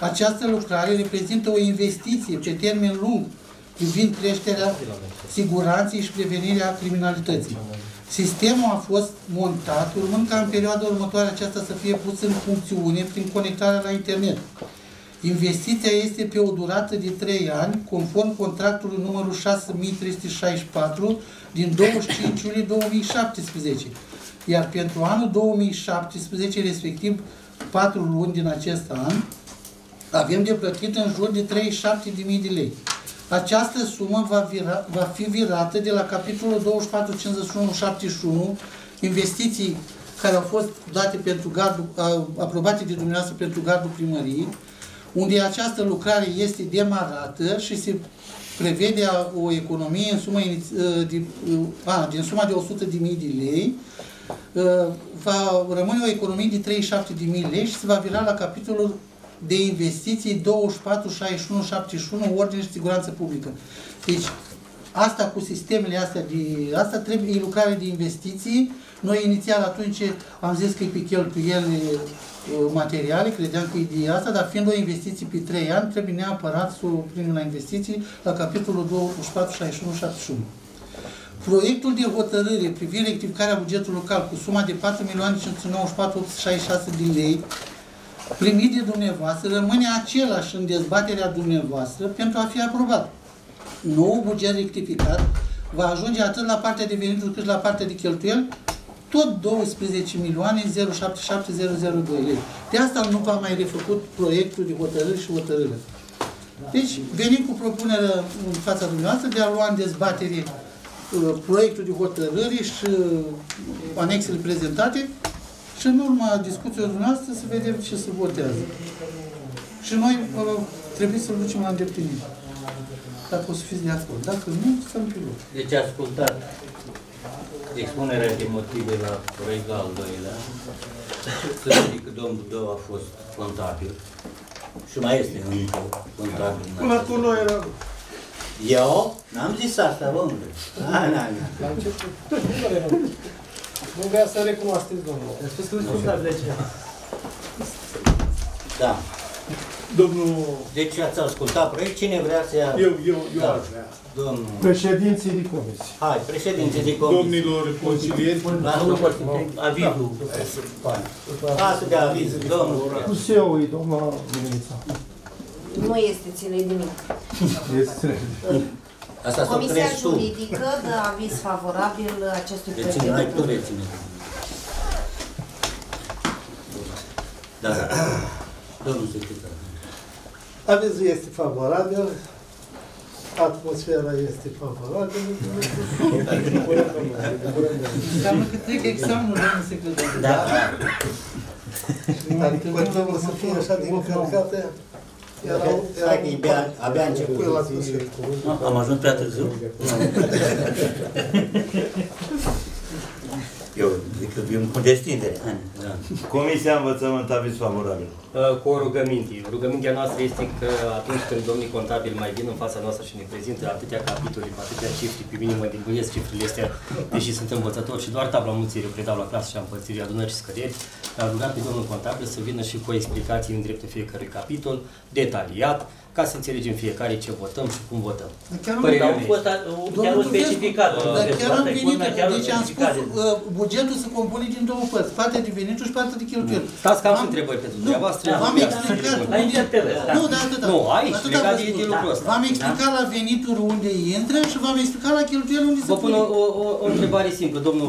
Această lucrare reprezintă o investiție pe termen lung privind creșterea siguranței și prevenirea criminalității. Sistemul a fost montat urmând ca în perioada următoare aceasta să fie pus în funcțiune prin conectarea la internet. Investiția este pe o durată de 3 ani, conform contractului numărul 6364 din 25 iulie 2017 iar pentru anul 2017, respectiv 4 luni din acest an, avem de plătit în jur de 37.000 de lei. Această sumă va, vira, va fi virată de la capitolul 245171, investiții care au fost date pentru gardul, aprobate de dumneavoastră pentru gardul primăriei, unde această lucrare este demarată și se prevede o economie în suma, iniț- uh, de, uh, a, din suma de 100 de mii de lei, uh, va rămâne o economie de 37 de mii lei și se va vira la capitolul de investiții 24, 61, 71, ordine și siguranță publică. Deci, asta cu sistemele astea de... Asta trebuie, e lucrare de investiții. Noi inițial atunci am zis că e pe cheltuieli uh, materiale, credeam că e de asta, dar fiind o investiție pe 3 ani, trebuie neapărat să o primim la investiții la capitolul 24, 61, 71. Proiectul de hotărâre privind rectificarea bugetului local cu suma de 4.594.866 de lei primit de dumneavoastră rămâne același în dezbaterea dumneavoastră pentru a fi aprobat. Nou buget rectificat va ajunge atât la partea de venituri cât și la partea de cheltuieli, tot 12 milioane 077002 lei. De asta nu v-am mai refăcut proiectul de hotărâri și hotărâre. Deci, venim cu propunerea în fața dumneavoastră de a lua în dezbatere uh, proiectul de hotărâri și uh, anexele prezentate și în urma discuțiilor dumneavoastră să vedem ce se votează. Și noi uh, trebuie să-l ducem la îndeplinire. Dacă o să fiți de acord. Dacă nu, stăm pe loc. Deci ascultat expunerea de motive la proiectul al doilea. Să zic că domnul Dău a fost contabil și mai este încă contabil. Până acum nu era. Eu? N-am zis asta, domnule. Da, da, da. La început. Nu vrea să recunoașteți, domnul. A spus că nu de ce. Da. Domnul... Deci ați ascultat proiect, cine vrea să ia... Eu, eu, eu Da. aș vrea. Domnul... Președinții de comisie. Hai, președinte de comisie. Domnilor consilieri. Lasă avizul. Lasă de aviz, domnul. Cu SEO e doamna Luminița. Nu este ținut de nimic. Este... Asta să o Comisia crezi tu. juridică dă aviz favorabil acestui proiect. Reține, de hai tu hotărâre. reține. Da, da. Domnul secretar. Avizul este favorabil, atmosfera este favorabilă. Înseamnă că trec examenul, domnul secretar. Da. Adică continuă să fie așa de încărcate. Erau, Hai că e abia, abia început. Până la sfârșit. Am ajuns prea târziu? Eu zic că vin cu destindere. Da. Comisia Învățământ aviz favorabil. Uh, Cu o rugăminte. Rugămintea noastră este că atunci când domnii contabili mai vin în fața noastră și ne prezintă atâtea capitole, cu atâtea cifre, pe mine mă dibuiesc cifrele astea, deși sunt învățător și doar tabla mulțirii o predau la clasă și am părțiri, adunări și scăderi, am rugat pe domnul contabil să vină și cu explicații în dreptul fiecărui capitol, detaliat, ca să înțelegem fiecare ce votăm și cum votăm. Dar chiar Părerea am- mea. fost chiar o specificat. Dar chiar am venit, deci am spus, uh, bugetul se compune din două părți, partea de venituri și partea de cheltuieli. Stați că am și V-am- întrebări pentru Nu, dumneavoastră. v-am explicat Ai unde... înțeles, da. Nu, dar atâta. Nu, aici, Atâta legat vă de- spun. de lucrul ăsta. V-am explicat la venituri unde intră și v-am explicat la cheltuieli unde se Vă pun pune. o, o, o întrebare simplă, domnul.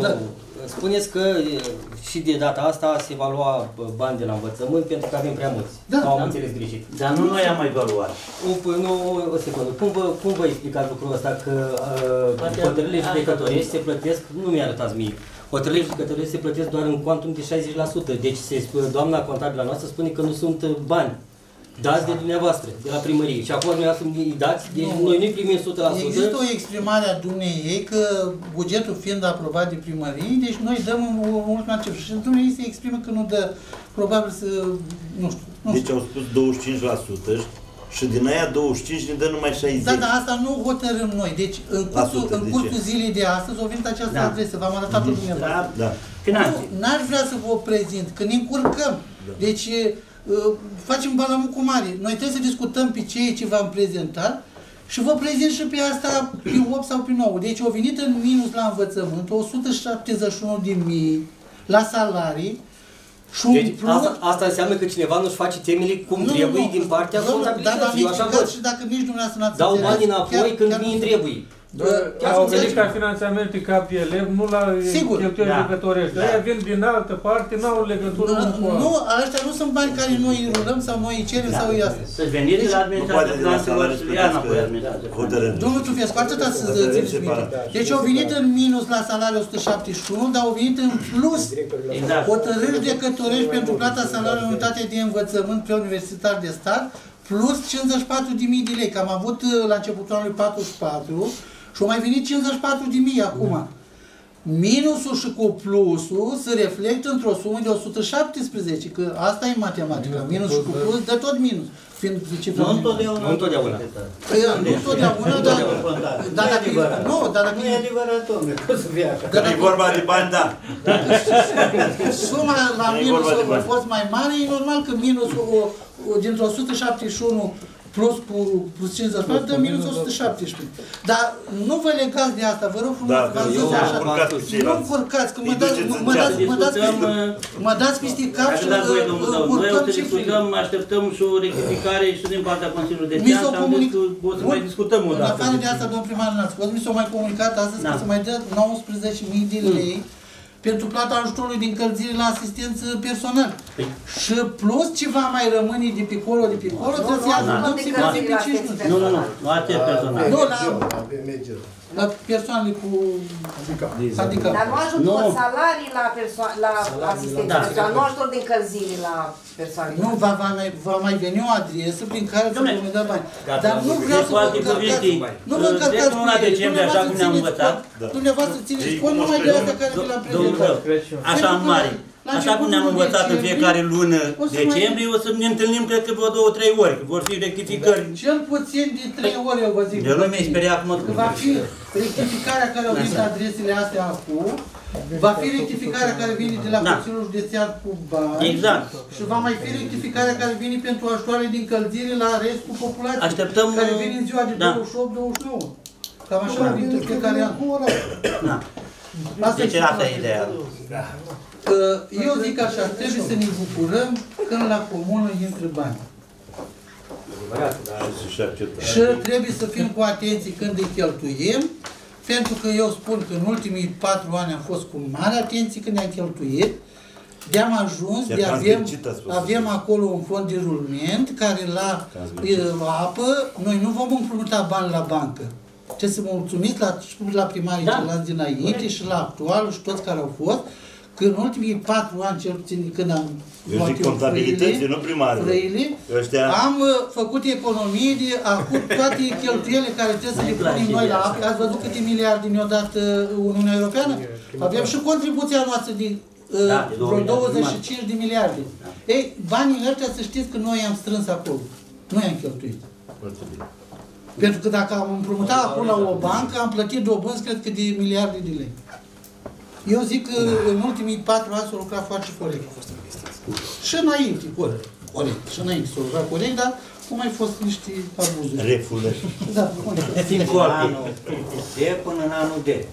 Da. Spuneți că e, și de data asta se va lua bă, bani de la învățământ pentru că avem prea mulți. Da. Sau am înțeles greșit. Dar nu noi am evaluat. O, p- nu, o- o secundă. Cum vă, cum vă explicați lucrul ăsta că uh, hotărârile judecătorești se plătesc, nu mi arătați mie, hotărârile judecătorești se plătesc doar în cuantum de 60%. Deci se, sp- doamna contabilă noastră spune că nu sunt uh, bani dați de dumneavoastră, de la primărie. Și acum dumneavoastră îi dați, deci Nu. noi nu primim 100%. Există o exprimare a dumneei că bugetul fiind aprobat de primărie, deci noi dăm în în ultima cifră. Și dumneei se exprimă că nu dă, probabil să, nu știu, nu Deci știu. au spus 25% și din aia 25 ne dă numai 60. Da, dar asta nu hotărâm noi. Deci, în La cursul, sute, în de cursul ce? zilei de astăzi, o venit această Da. adresă, v-am arătat-o dumneavoastră. Da. Finanțe. Nu, n-aș vrea să vă prezint, că ne încurcăm. Deci, e, uh, facem balamul cu mare. Noi trebuie să discutăm pe ceea ce v-am prezentat și vă prezint și pe asta pe 8 sau pe 9. Deci, au venit în minus la învățământ 171 de mii la salarii și un Deci plus... asta, asta înseamnă că cineva nu-și face temele cum trebuie din partea Domnule, Dar v-am contabilității. Eu așa explicat văd. și dacă nici dumneavoastră n-ați Dau înțeles, bani înapoi chiar- când chiar mi nu- trebuie. Chiar Au să venit înțelegem. ca finanțamente cap de elev, nu la Sigur. cheltuieli Da. judecătorești. Da. Aia vin din altă parte, n-au legătură unul cu Nu, altul. nu, ăștia nu sunt bani care noi îi rulăm sau noi îi cerem sau îi asta. Să veniți la Nu poate administrație de la finanțelor salarii să să ia înapoi plătească administrație. hotărâri. Domnul Tufescu, atâta să Hotărâri țineți minte. separate. Deci au venit în minus la salariul 171, dar au venit în plus Exact. hotărâri judecătorești pentru plata salariului în unitate de învățământ pe universitar de stat, plus 54.000 de lei, că am avut uh, la începutul anului 44 și au mai venit 54.000 acum. Minusul și cu plusul se reflectă într-o sumă de 117, că asta e matematica. Minus și cu plus dă tot minus. Fiind cifra Nu întotdeauna. Nu întotdeauna. Păi, Nu întotdeauna, dar... dar Nu e dacă- adevărat. Nu, dar dacă... Nu e adevărat, domnule, că o să fie așa. Dar E dacă- vorba de bani, da. Suma la Nu e minus vorba de a bani. fost mai mare, e normal că minusul o- o- dintre 171 plus cu plus 54 dă minus 117. Dar nu vă legați de asta, vă rog frumos, Da, v-am că zis eu așa. am încurcat cu Nu ceilalți. încurcați, că mă Îi dați, duceți mă, în mă ceas. dați, mă dați Discutăm, peste, mă dați peste cap Dacă și dați voie, domnul uh, Dău, noi o urcăm să cifrele. discutăm, așteptăm și o rectificare și din partea Consiliului de Mi Pian s-au și am zis comunic- că o să Bun. mai discutăm o În dată. afară de asta, domnul primar n-ați fost, mi s-au mai comunicat astăzi că Da. se mai dă 19.000 de lei pentru plata ajutorului de încălzire la asistență personal. Și plus ce va mai rămâne de pe acolo, de pe acolo, trebuie să-i nu, ajutăm de să-i încălzire plătim la pe 5 asistență Nu, nu, nu, nu atât personal. Nu, la, Avem mergere. La persoanele cu handicap. Dar nu ajutor Nu. salarii la, perso- la asistență Da. personală, nu ajutor de încălzire la persoane. Nu, va, va, mai, va mai veni o adresă prin care să Dom'le, vă da bani. gata, Dar nu vreau deci, să cu vă alte cuvinte, încărcați. Nu vă de încărcați luna cu ele. decembrie, așa cum ne-am Dumneavoastră învățat. țineți cont- Dumneavoastră țineți Ei, cont cum numai de moș astea care vi le-am Domnul prezentat. Rău, așa în Pentru că mare. La Așa cum ne-am începutul învățat în decembrie fiecare lună o să mai- decembrie, o să ne întâlnim, cred că vreo două, trei ori, că vor fi rectificări. Cel puțin de trei ori, eu vă zic. De nu mi-ai speriat acum. Că va fi rectificarea care au venit la adresele astea acum, va fi rectificarea care vine de la Da. Consiliul Județean cu bani. Exact. Și va mai fi rectificarea care vine pentru ajutoare de încălzire la restul populației. Așteptăm, Care vine în ziua de da. 28-29. Cam așa da. vine fiecare an. Da. Asta Deci e asta e situația. ideea. Că Eu zic așa, trebuie să ne bucurăm când la comună intră bani. Și acceptă. Și trebuie să fim cu atenție când îi cheltuim, pentru că eu spun că în ultimii patru ani am fost cu mare atenție când ne-am cheltuit, de-am ajuns, Se-a de avem, transfercit, a spus. avem acolo un fond de rulment care la Transfercit. e, apă, noi nu vom împrumuta bani la bancă. Trebuie să mă mulțumiți la, și la primarii Da. ceilalți dinainte și la actual și toți care au fost, că în ultimii patru ani, cel puțin când am Eu luat zic contabilități, nu primare. frăile, Ăștia, am uh, făcut economii de acum toate cheltuielile care trebuie să le punem noi la apă. Ați văzut câte miliarde ne-a dat uh, Uniunea Europeană? Avem și contribuția noastră de uh, Da, de două vreo miliarde 25 de miliarde. Ei, banii ăștia să știți că noi i-am strâns acolo. Nu i-am cheltuit. foarte bine. Pentru că dacă am împrumutat acum la o bancă, am plătit dobânzi, cred că de miliarde de lei. Eu zic că în ultimii patru ani s-a lucrat foarte corect. Și înainte, corect. Corect. Și înainte s-a lucrat corect, dar au mai fost niște abuzuri. Refulări. Da, au mai fost. Din În corpi. anul de până în anul de.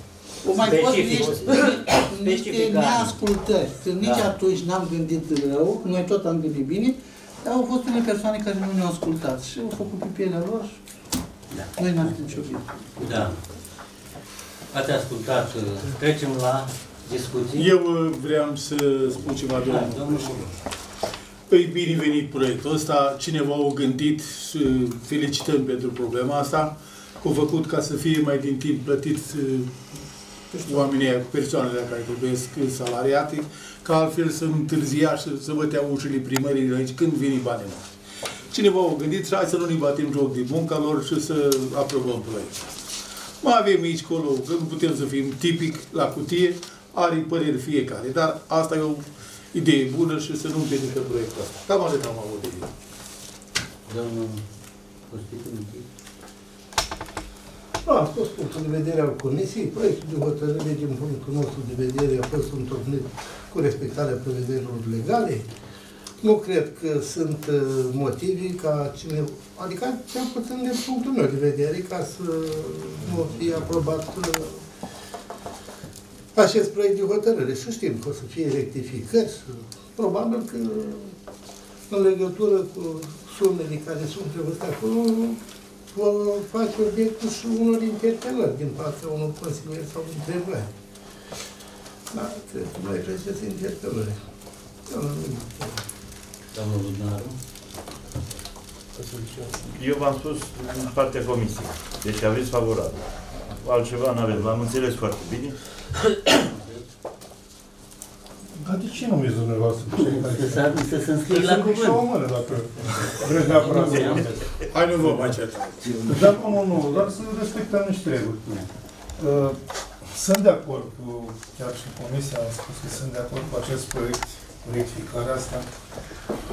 Au mai fost Specific. niște, niște Specific neascultări. Că nici Da. atunci n-am gândit rău, noi tot am gândit bine, dar au fost unele persoane care nu ne-au ascultat și au făcut pe pielea lor și noi n-am știut nicio bine. Da. Ați ascultat. uh, Trecem la discuții. Eu uh, vreau să spun ceva, Da, domnul. domnul Îi binevenit proiectul ăsta, cineva a gândit, să felicităm pentru problema asta, au făcut ca să fie mai din timp plătit uh, oamenii, aia, persoanele care trebuie salariate, ca altfel să întârzia și să bătea ușile primării de aici când vine banii noștri. Cineva a gândit și hai să nu ne batem joc de munca lor și să aprobăm proiectul. Mai avem aici, colo, că nu putem să fim tipic la cutie, are păreri fiecare, dar asta e o idee bună și să nu împiedică proiectul ăsta. Cam atât am avut de zi. Domnul Costică, Nichi. Da, a fost punctul de vedere al Comisiei. Proiectul de hotărâre, din punctul nostru de vedere, a fost întocmit cu respectarea prevederilor legale. Nu cred că sunt uh, motive ca cine, adică cel puțin din punctul meu de vedere, ca să nu fie aprobat uh, acest proiect de hotărâre. Și știm că o să fie rectificări. și Probabil că în legătură cu sumele care sunt prevăzute acolo, vor face obiectul și unor interpelări din partea unor consilieri sau întrebări. Da, cred că mai trebuie să interpelări. Da, nu, nu. Domnul Budnaru. Eu v-am spus în partea comisiei. Deci aveți favorabil. Altceva nu aveți. V-am înțeles foarte bine. Dar de ce nu mi-ești dumneavoastră? Cei care- Să, să, să se înscrie Să la ridic și cuvânt. o mână dacă vreți neapărat să Hai, nu vă mai certați. Dar nu, nu, doar să respectăm niște reguli. Uh, Sunt de acord cu, chiar și comisia a spus că sunt de acord cu acest proiect, cu rectificarea asta,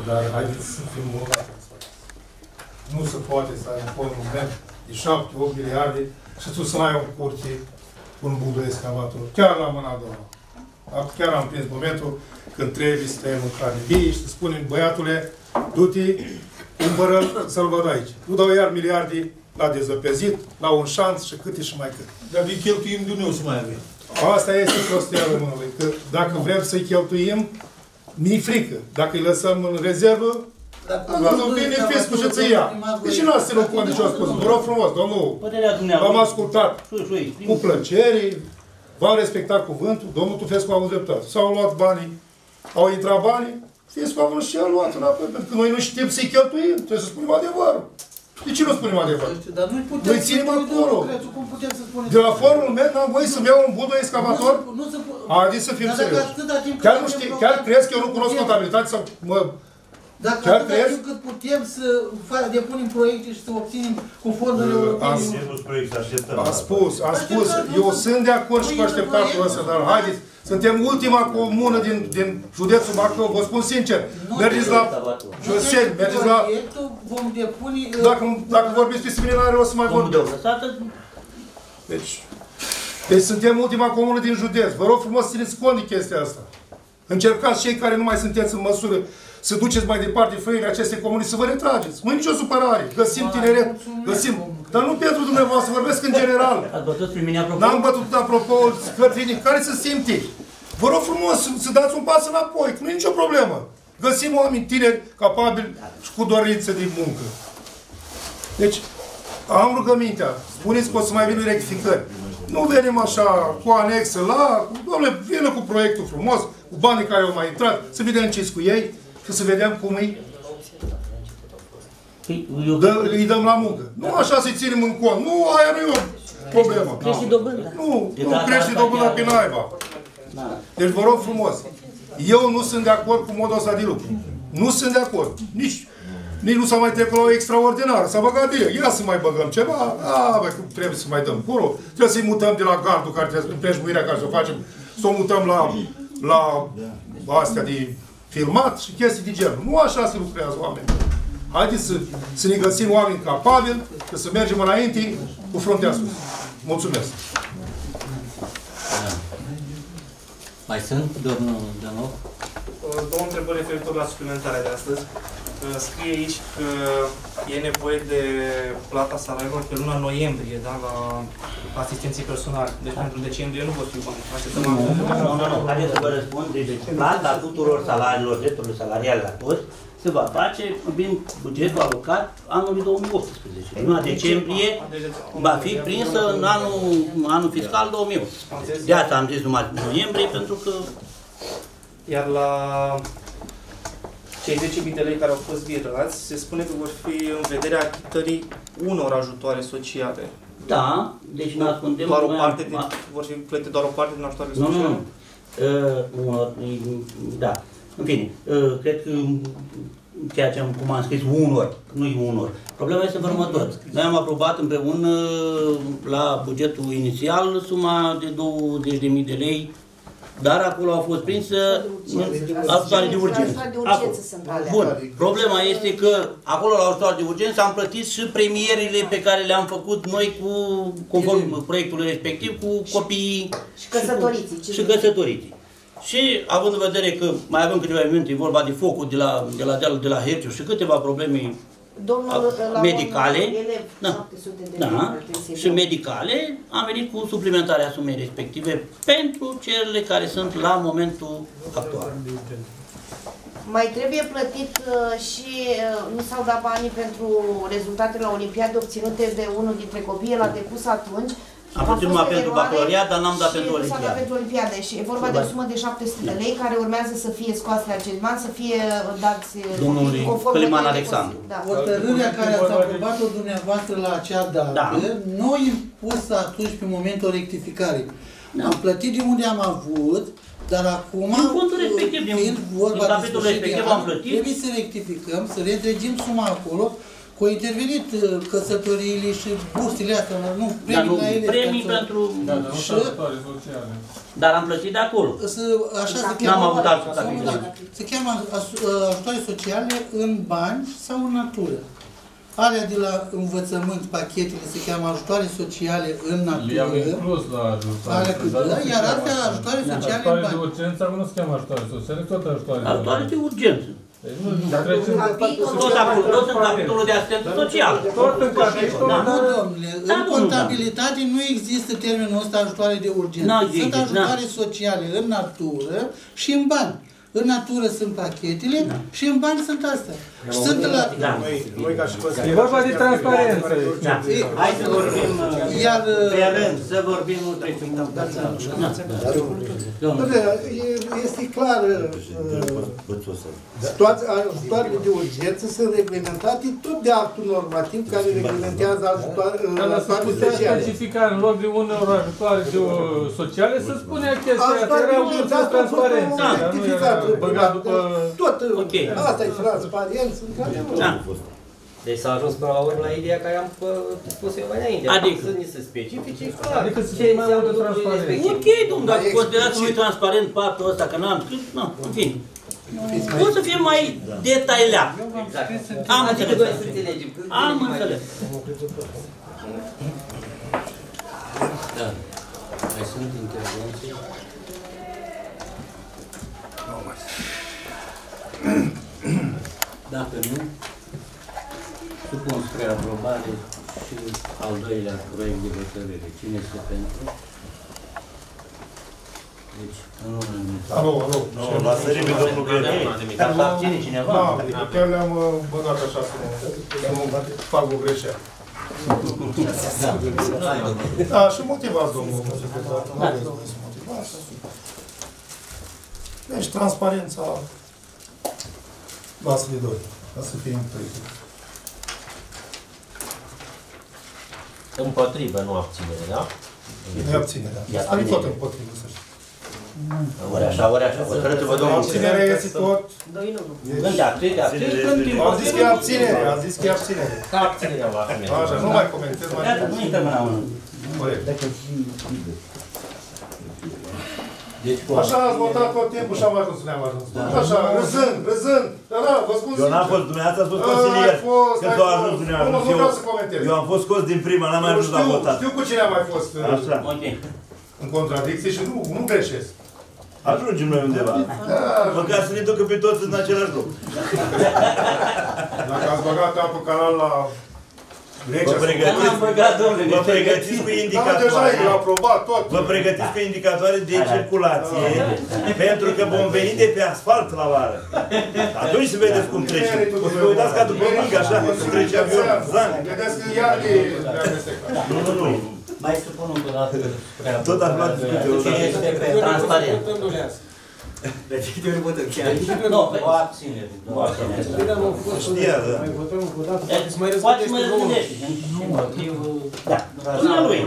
dar haideți să fim mult atenți. Nu se poate să ai un monument de 7-8 miliarde și tu să n-ai o curte cu un buldo excavator. Chiar la mâna a doua. Acum Chiar am prins momentul când trebuie să tăiem în carne vie și să spunem, băiatule, du-te, cumpără să-l văd aici. Nu dau iar miliarde la dezăpezit, la un șanț și câte și mai cât. Dar din cheltuim de unde o să mai avem? Asta este prostia românului, că dacă vrem să-i cheltuim, mi-e frică. Dacă îi lăsăm în rezervă, nu vine fiscul și ți ia. De ce nu ați ținut cont de ce a spus? Vă rog frumos, domnul, Părerea v-am dumneavoastră. ascultat Șui, șui, cu plăcere, v-am respectat cuvântul, domnul Tufescu a avut dreptate. S-au luat banii, au intrat banii, fiscul a vrut și a luat înapoi, pentru că noi nu știm să-i cheltuim, trebuie să spunem adevărul. De ce nu spunem adevărul? Dar noi putem Noi ținem să- acolo. Crețu, Cum putem să spunem? De la forul meu n-am voie să-mi iau un buldo excavator? Nu se- Nu se po- Haideți să fim Dar dacă serioși. atâta timp cât Chiar nu avem știi, program- chiar crezi că eu nu cunosc putem- contabilitate sau mă... Dacă Chiar atâta crezi? timp cât putem să fa- depunem proiecte și să obținem cu fondurile Uh, europene. am- Singurul proiect să așteptăm. Am spus, am spus, eu sunt de acord și cu așteptatul ăsta, dar haideți, suntem ultima comună din, din județul Bacău, vă spun sincer, mergeți la Joseni, mergeți la... Proiectul vom depune... uh, Dacă, dacă vorbiți pe seminare, o să mai Domnul vorbesc. Lăsată, Deci, deci suntem ultima comună din județ. Vă rog frumos să țineți cont de chestia asta. Încercați cei care nu mai sunteți în măsură să duceți mai departe frâile acestei comuni să vă retrageți. Nu nicio supărare. Găsim tineret, găsim. Dar nu pentru dumneavoastră, vorbesc în general. ați bătut prin mine apropo? N-am bătut apropo Cătrinii, care să simte. Vă rog frumos să, să dați un pas înapoi, că nu e nicio problemă. Găsim oameni tineri, capabili și cu dorință de muncă. Deci, am rugămintea, spuneți că o să mai vină rectificări. Nu venim așa cu anexă la, domnule, vină cu proiectul frumos, cu banii care au mai intrat, să vedem ce cu ei și să vedem cum îi, Păi, Eu dă, îi dăm la muncă. Nu așa să-i ținem în cont. Nu, aia nu e o problemă. Crește dobândă. Nu, De nu data crește asta dobânda chiar- pe naiba. Da. Deci vă rog frumos, eu nu sunt de acord cu modul ăsta de lucru. Nu sunt de acord. Nici, nici nu s-a mai trecut la o extraordinară. S-a băgat de Ia să mai băgăm ceva. A, bă, cum trebuie să mai dăm acolo. Trebuie să-i mutăm de la gardul care trebuie, împrejmuirea care să o facem, să o mutăm la, la astea de filmat și chestii de genul. Nu așa se lucrează oamenii. Haideți să, să ne găsim oameni capabili, că să mergem înainte cu fruntea sus. Mulțumesc! Mai sunt, domnul Danov? Două întrebări referitor la suplimentarea de astăzi. Uh, Scrie aici că e nevoie de plata salariilor pe luna noiembrie, da, la asistenții personali. Deci pentru decembrie nu vor fi bani. Așteptăm Nu, acum. nu, nu, nu, haideți să vă răspund. Deci plata tuturor salariilor, drepturilor salariale la toți, se va face prin bugetul alocat anului 2018. Luna decembrie va fi prinsă în anul, anul fiscal 2018. De asta am zis numai noiembrie, pentru că Iar la cei 10.000 de lei care au fost virați, se spune că vor fi în vederea achitării unor ajutoare sociale. Da, deci ne ascundem... Doar o noi parte am- din, vor fi plătite doar o parte din ajutoarele Nu, nu, sociale? nu. Uh, unor, da. În fine, uh, cred că ceea ce am, cum am scris, unor, nu unor. Problema este în următor. Noi am aprobat împreună la bugetul inițial suma de 20.000 de lei, dar acolo a fost prinsă ajutoare de urgență. Ajutoare de Acolo. urgență sunt alea. Bun. Problema este că acolo la ajutoare de urgență am plătit și premierile pe care le-am făcut noi cu, conform proiectului respectiv, cu copiii Și căsătoriții. și, cu, și căsătoriții. Și având în vedere că mai avem câteva minute, e vorba de focul de la, de la dealul de la Herciu și câteva probleme Domnul la medicale, un elev, da. 700 de da, lei, și medicale, am venit cu suplimentarea sumei respective pentru cererile care sunt la momentul actual. Mai trebuie plătit uh, și uh, nu s-au dat banii pentru rezultatele la Olimpiade obținute de unul dintre copii, el a depus atunci. Am A plătit fost numai o pentru eroare bacalaureat, dar n-am dat și pentru nu s-a dat Olimpiadă. pentru Olimpiade și e vorba de o sumă de 700 de lei care urmează să fie scoase la acest bani, să fie uh, dați uh, Domnului conform Căliman hotărârii Alexandru. depuse. Da. Hotărârea care ați aprobat-o dumneavoastră la acea dată, Da. nu impusă atunci pe momentul rectificării. Da. Am plătit de unde am avut, Dar acum, Din fondul respectiv, din- fiind vorba din de capitolul sfârșit de respectiv an, am plătit. trebuie să rectificăm, să reîntregim suma acolo, că au intervenit uh, căsătoriile și bursele astea, nu, Dar premii nu, la ele. premii ca să- pentru... Da, dar nu Și- sunt ajutoare sociale. Dar am plătit de acolo. Să, așa se N-am cheamă, avut altă sau- capitol. se cheamă as- ajutoare sociale în bani sau în natură. Alea de la învățământ, pachetele, se cheamă ajutoare sociale în Le-am natură. inclus la ajutoare. Alea cât dar nu da, se iar cheamă astea așa. ajutoare sociale în Ajutoare de bani. urgență, acum nu se cheamă ajutoare sociale, tot ajutoare de Ajutoare de urgență. Deci nu trecem... Tot acolo, tot în capitolul de asistență socială. Tot în capitolul, Da. Nu, dar... domnule, Da, în domnule, contabilitate nu există termenul ăsta ajutoare de urgență. N-a Sunt existit, ajutoare sociale în natură și în bani. În natură sunt pachetele și în bani sunt astea. Și sunt la... Da. E vorba de transparență. Da. Hai să vorbim, Iar, pe rând, să vorbim, nu trecem la Dom'le, e- este clar, uh, situația, ajutoarele de urgență sunt reglementate tot de actul normativ care reglementează ajutoare, uh, Dar să ajutoarele putea sociale. specifica în loc de unor ajutoare de, uh, sociale să spunea chestia asta. Ajutoare Era de un urgență, plus asta a fost transparență. Un Dar nu rectificat, era băgat după... Tot, Ok. asta e transparență, într-adevăr. Da. Deci s-a ajuns până la urmă la ideea care am uh, spus eu mai înainte. Adică? Să ni se specifice clar. Adică să ce fie mai înseamnă multă lucrurile transparență. respective. Ok, domnule, dacă considerați că nu e transparent faptul ăsta, că n-am scris, nu, în fine. Pot să fie mai detaliat. Exact. Am Adică înțeles. noi să înțelegem. că Am înțelegem mai înțeles. Da. Mai sunt intervenții? Dacă nu, supun spre aprobare și al doilea proiect de hotărâre. Cine este pentru? Deci, în unanimitate. Alo, alo. Nu, l-a sărit pe domnul Gheorghe. Dar să abține cineva? Da, adică chiar le-am uh, băgat așa să nu, să nu fac o greșeală. Da, și motivați, domnul secretar. Nu aveți voie să motivați. Deci, transparența lasă de doi, ca să fie întâlnit. Împotrivă, nu abținere, da? Ne abținerea. Am tot împotrivă, să știi. Ori așa, ori așa. Hotărâți-vă, domnul. Abținerea este tot. Când te abții, te abții, când timp. Am zis că e abținere, am zis că e abținere. Abținerea va fi. Așa, nu mai comentez, mai Iată, nu intrăm în amănunt. Corect. Deci, cu Așa ați votat tot timpul și am ajuns unde am ajuns. Așa, râzând, râzând. Da, da, vă spun Eu n-am sincer. fost, dumneavoastră ați fost A, consilier. ai fost, Când ai s-au fost. ajuns Nu, dumneavoastră. nu vreau să comentez. Eu am fost scos din prima, n-am mai Eu ajuns la știu, votat. știu cu cine am mai fost uh, Așa. Ok. în contradicție și nu, nu greșesc. Ajungem noi undeva. Da, Măcar să ne ducă pe toți în același loc. dacă ați băgat apă canal la Vă Grecia, pregătiți, Am băgat, domnule, vă niște pregătiți cu da, deja indicatoare. e aprobat tot. Vă pregătiți cu indicatoare de circulație, pentru că vom veni de pe asfalt la vară. Atunci să vedeți cum trece. O să vă uitați ca după mig, așa, cum se trece avionul. Zang. Vedeți că iar e neamestecat. Nu, nu, nu. Mai supun încă o dată spre Tot aprobare. aflați discuțiile Cine odată. este pe transparent? De ce ori votăm chiar? Nu, o abținere. O abținere. Știa, da. Poate mă răspundește. Nu, motiv... Da. Dumnealui.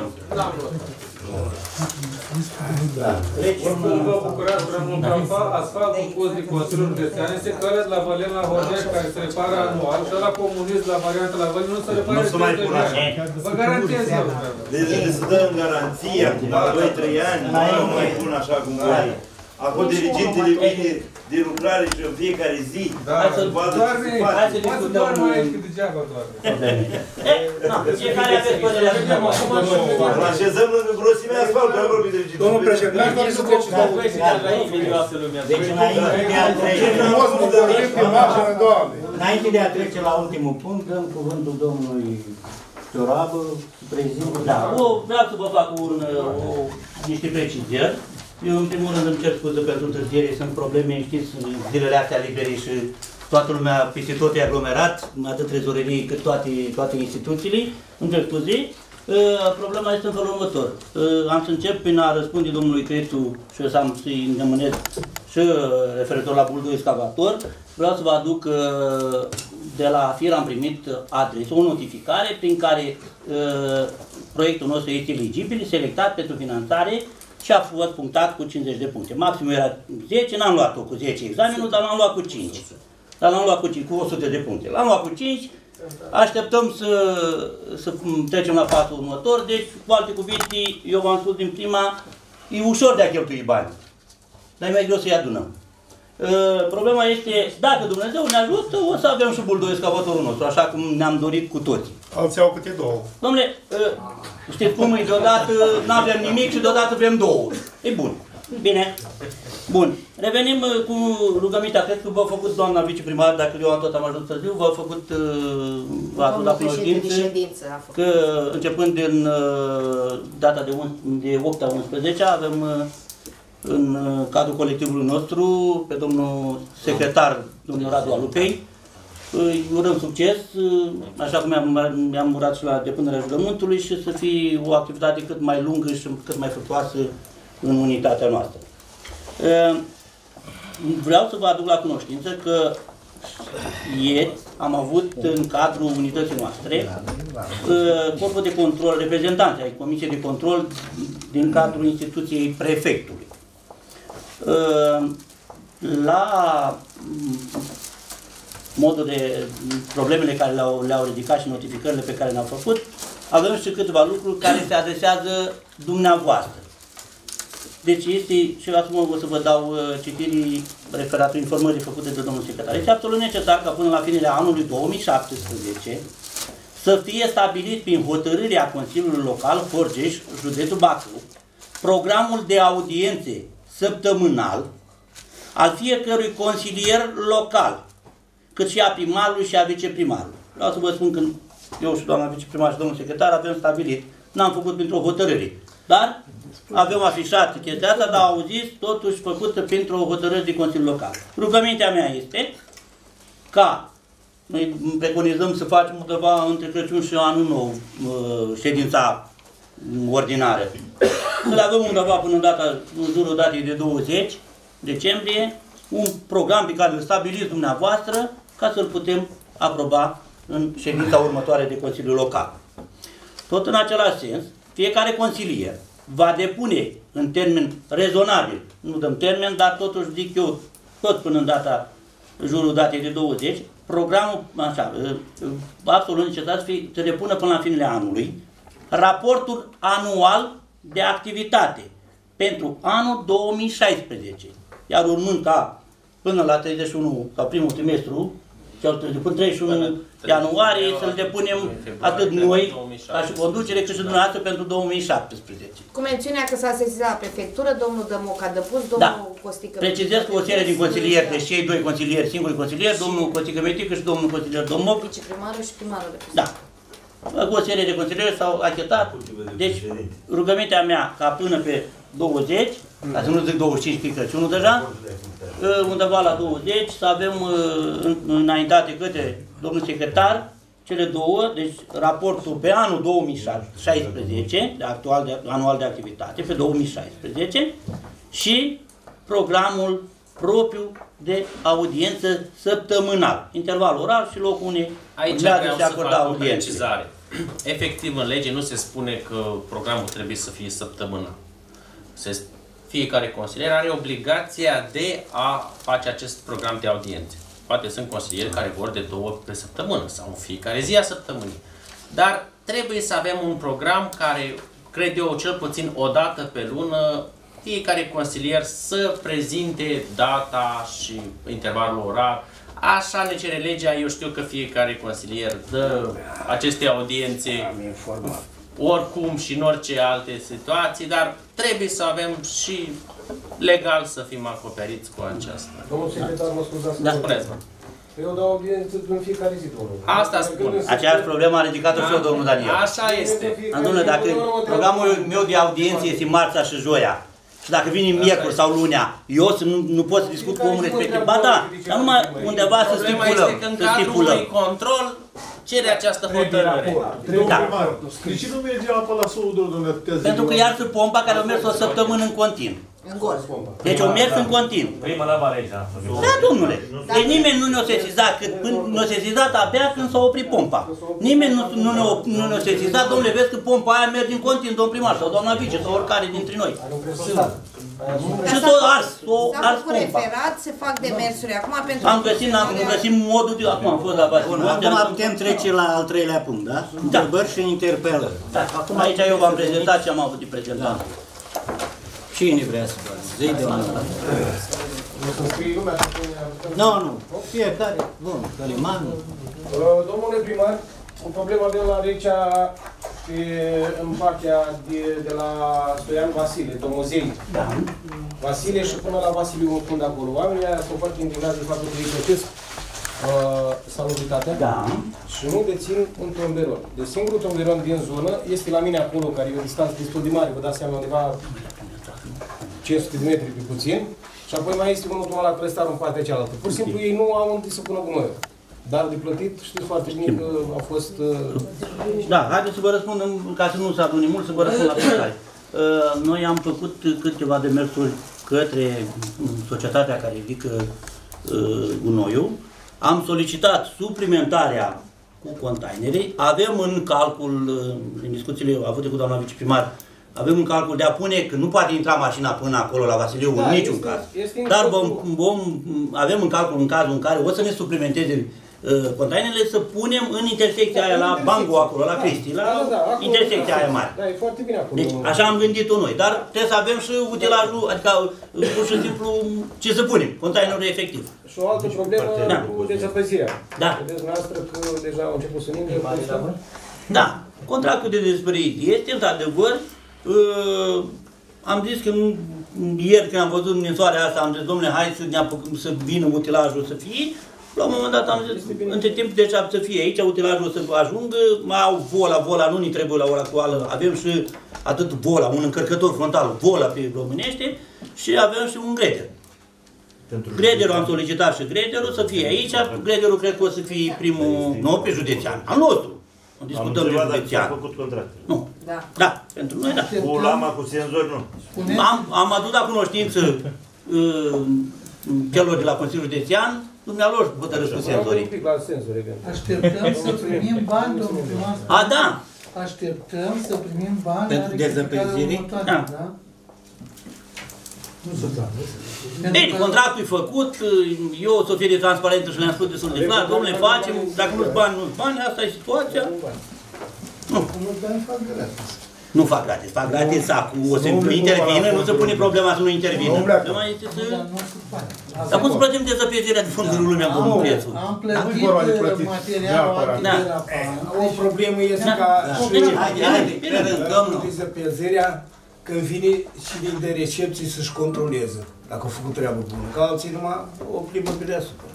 Oricum vă bucurați prea mult că alfa- asfaltul pus de Consiliul Județean se care la Valen la Hordeș care se repară anual, și la comunist la varianta la Valen nu se repară Nu se mai de pune ani. așa. Vă garantez eu. Deci le se dă în garanție acum la 2-3 ani, nu mai pun așa cum voi. Acum dirigintele vine de lucrare și în fiecare zi. Da, Hai să vadă doar ce ne, se face. Hai să poate discutăm doar mai un- aici, că degeaba doar. Eh, na, fiecare aveți părerea dumneavoastră. Îl așezăm lângă grosimea asfaltului, am vorbit dirigintele. Domnul președinte, aș dori să treceți la Deci înainte de a trece, frumos bucurărit pe marginea, Doamne. înainte de a trece la ultimul punct, dăm cuvântul domnului Ciorabă, prezint. Da, o, vreau să vă fac un, o, niște precizări. Eu, în primul rând, îmi cer scuze pentru întârziere, sunt probleme, știți, zilele astea libere și toată lumea, peste tot e aglomerat, atât trezorerii cât toate, toate instituțiile. Îmi cer scuze. Uh, Problema este în felul următor. Uh, Am să încep prin a răspunde domnului Crețu și o să am să-i îndemânez și uh, referitor la buldo excavator. Vreau să vă aduc uh, de la FIR am primit adresă, o notificare prin care uh, proiectul nostru este eligibil, selectat pentru finanțare și a fost punctat cu 50 de puncte. Maximul era 10, n-am luat-o cu 10 examenul, dar l-am luat cu 5. Dar l-am luat cu 5, cu 100 de puncte. L-am luat cu 5, așteptăm să, să trecem la pasul următor, deci, cu alte cuvinte, eu v-am spus din prima, e ușor de a cheltui bani, dar e mai greu să-i adunăm. Uh, problema este, dacă Dumnezeu ne ajută, o să avem și buldoi excavatorul nostru, așa cum ne-am dorit cu toții. Alții au câte două. Domnule, uh, știți cum e, deodată nu avem nimic și deodată vrem două. E bun. Bine. Bun. Revenim uh, cu rugămintea. Cred că v-a făcut doamna viceprimar, dacă eu am tot am ajuns târziu, v-a făcut uh, v-a adus la Domnul președinte de cunoștință ședință a făcut. că începând din uh, data de, un, de 8 a 11 avem uh, în uh, cadrul colectivului nostru pe domnul secretar, domnul Radu Alupei. Îi urăm succes, uh, așa cum mi-am, mi-am urat și la depunerea jurământului și să fie o activitate cât mai lungă și cât mai fructoasă în unitatea noastră. Uh, Vreau să vă aduc la cunoștință că ieri am avut în cadrul unității noastre uh, corpul de control, reprezentanți ai Comisiei de Control din cadrul instituției prefectului. Uh, La mm, modul de problemele care le-au, le-au ridicat și notificările pe care le-au făcut, avem și câteva lucruri care se adresează dumneavoastră. Deci este, și acum o să vă dau uh, citirii referatul informării făcute de domnul secretar. Este absolut necesar ca până la finele anului 2017 să fie stabilit prin hotărârea Consiliului Local Forgeș, județul Bacău, programul de audiențe săptămânal al fiecărui consilier local, cât și a primarului și a viceprimarului. Vreau să vă spun că eu și doamna viceprimar și domnul secretar avem stabilit, n-am făcut printr-o hotărâre, dar avem afișat chestia asta, dar au zis totuși făcută printr-o hotărâre de Consiliul Local. Rugămintea mea este ca noi preconizăm să facem undeva între Crăciun și anul nou uh, ședința ordinară. Să le avem undeva până în data, în jurul datei de 20 decembrie, un program pe care îl stabiliți dumneavoastră ca să-l putem aproba în ședința următoare de Consiliul Local. Tot în același sens, fiecare consilier va depune în termen rezonabil, nu dăm termen, dar totuși zic eu, tot până în data, jurul datei de 20, programul, așa, absolut necesar să, fie, să depună până la finele anului, raportul anual de activitate pentru anul 2016. Iar urmând ca până la 31, ca primul trimestru, cel târziu, până 31 ianuarie, să-l depunem atât noi, ca și conducere, cât și dumneavoastră pentru 2017. Cu mențiunea că s-a sesizat la prefectură, domnul Dămoc a depus, domnul Da. Costică... Precizez că o serie din consilieri, deci cei doi consilieri, singuri consilieri, domnul Costică Metică și domnul consilier Domoc, Viceprimarul și primarul de da. Cu o serie de consilieri s-au achetat. Deci, rugămintea mea ca până pe 20, ca să nu zic 25 că e Crăciunul deja, uh, undeva la 20, să avem uh, în- înaintate către domnul secretar, cele două, deci raportul pe anul 2016, de actual de, anual de activitate, pe 2016, și programul propriu de audiență săptămânal, interval oral și locul unde Aici urmează vreau și să acorda fac o audiențele. precizare. Efectiv, în lege nu se spune că programul trebuie să fie săptămânal. Se, fiecare consilier are obligația de a face acest program de audiențe. Poate sunt consilieri care vor de două ori pe săptămână sau în fiecare zi a săptămânii. Dar trebuie să avem un program care, cred eu, cel puțin o dată pe lună, fiecare consilier să prezinte data și intervalul orar. Așa ne cere legea, eu știu că fiecare consilier dă aceste audiențe oricum și în orice alte situații, dar trebuie să avem și legal să fim acoperiți cu aceasta. Domnul secretar, mă scuzați. Da. Spuneți-mă. Eu dau audiență în fiecare zi, domnul. Asta spun. Aceeași problemă a ridicat-o și eu, domnul Daniel. Așa este. Domnule, dacă programul meu de audiență este marța și joia, și dacă vine miercuri sau lunea, eu să nu, nu pot să discut cu omul respectiv. Ba da, dar numai undeva să Problema stipulăm. este că în Să cadrul stipulăm. unui control cere această hotărâre. Da. De ce nu merge apa la sudul, domnule? Pentru că iar pompa care a mers o săptămână în continuu. În gol. Deci o mers în continuu. Prima la aici. Da, domnule. Deci nimeni nu ne-a sesizat, cât, până ne-a sesizat abia când s-a oprit pompa. Nimeni nu, nu, ne-a, nu ne-a sesizat, domnule, vezi că pompa aia merge în continuu, domn primar, sau doamna vice, sau oricare dintre noi. Și tot ars, o S-a ars făcut pompa. referat, se fac demersuri acum pentru... Am găsit, am găsit modul de, acum am fost la Bun, Vasilor. acum putem trece la al treilea punct, da? Întrebări și interpelări. Da, acum aici eu v-am prezentat ce am avut de prezentat. Cine vrea să facă? Zi de unul. Nu să scrie lumea și pune- Nu, nu. Fiecare. Bun, Căliman. Uh, Domnule primar, o problemă avem la Recea pe, în partea de, de la Stoian Vasile, Tomozei. Da. Vasile și până la Vasiliu un fund acolo. Oamenii aia sunt foarte indignați de faptul că îi plătesc uh, salubritatea Da. și nu dețin un tomberon. Deci singurul tomberon din zonă este la mine acolo, care e o distanță destul de mare, vă dați seama undeva 500 de metri pe puțin. Și apoi mai este unul la prestar în partea cealaltă. Pur și simplu ei nu au unde să pună gunoiul. Dar de plătit știți foarte bine că a fost... Uh, Da, haideți să vă răspundem, ca să nu se adune mult, să vă răspund la fiecare. Uh, Noi am făcut câteva demersuri către mm, societatea care ridică uh, gunoiul. Am solicitat suplimentarea cu containere. Avem în calcul, uh, în discuțiile avute cu doamna viceprimar, avem în calcul de a pune că nu poate intra mașina până acolo la Vasiliu Da, în niciun este- caz. este în Dar vom, calcul. vom, avem în calcul în cazul în care o să ne suplimenteze uh, containerele să punem în intersecția aia la Bango acolo, la Cristi, la Da, da, da, acolo- intersecția aia mare. Da, e foarte bine acolo. Deci așa am gândit-o noi, dar trebuie să avem și utilajul, adică uh, pur și simplu ce să punem, containerul efectiv. Și o altă problemă Da. cu dezăpăzirea. Da. Vedeți dumneavoastră că deja au început să ningă. Da, contractul de despărțire este într-adevăr, uh, am zis că nu, ieri când am văzut nisoarea asta, am zis, domnule, hai să, ne apucăm, să vină utilajul să fie. La un moment dat am zis, între timp deja să fie aici, utilajul să ajungă, mai au vola, vola nu ni trebuie la ora actuală, avem și atât vola, un încărcător frontal, vola pe românește și avem și un greder. Grederul am solicitat și grederul să fie aici, grederul cred că o să fie primul, nu pe județean, al nostru. Am Discutăm de întrebat dacă s-a județean. făcut contract. Nu. Da. Da, pentru noi da. Cu lama, cu senzori, nu. Am, am adus la cunoștință uh, celor de la Consiliul Județean, dumnealor hotărâți cu senzorii. Un pic la senzori, eventual. Așteptăm să primim bani, domnul primar. A, da. Așteptăm să primim bani Pentru la rectificarea dezăpezire? următoare, Da. da? Nu se poate. Bine, contractul e făcut, eu o să fie de transparentă și le-am spus destul de clar, domnule, facem, dacă nu-ți bani, nu-ți bani, asta e situația. Nu bani fac gratis. Nu fac gratis, fac gratis acum, o să intervină, nu se pune problema să nu intervină. Problema este să... Dar cum să plătim dezăpezirea de fondul lumea cu prețul? Am Nu-i vorba de plătit plătit. materialul Neapărat. antiderapant. O problemă este Da. ca Da. Și Haide, haide, haide, domnul. dezăpezărea când vine și din de recepție să-și controleze dacă a făcut treabă bună. Că alții numai o plimbă pe deasupra.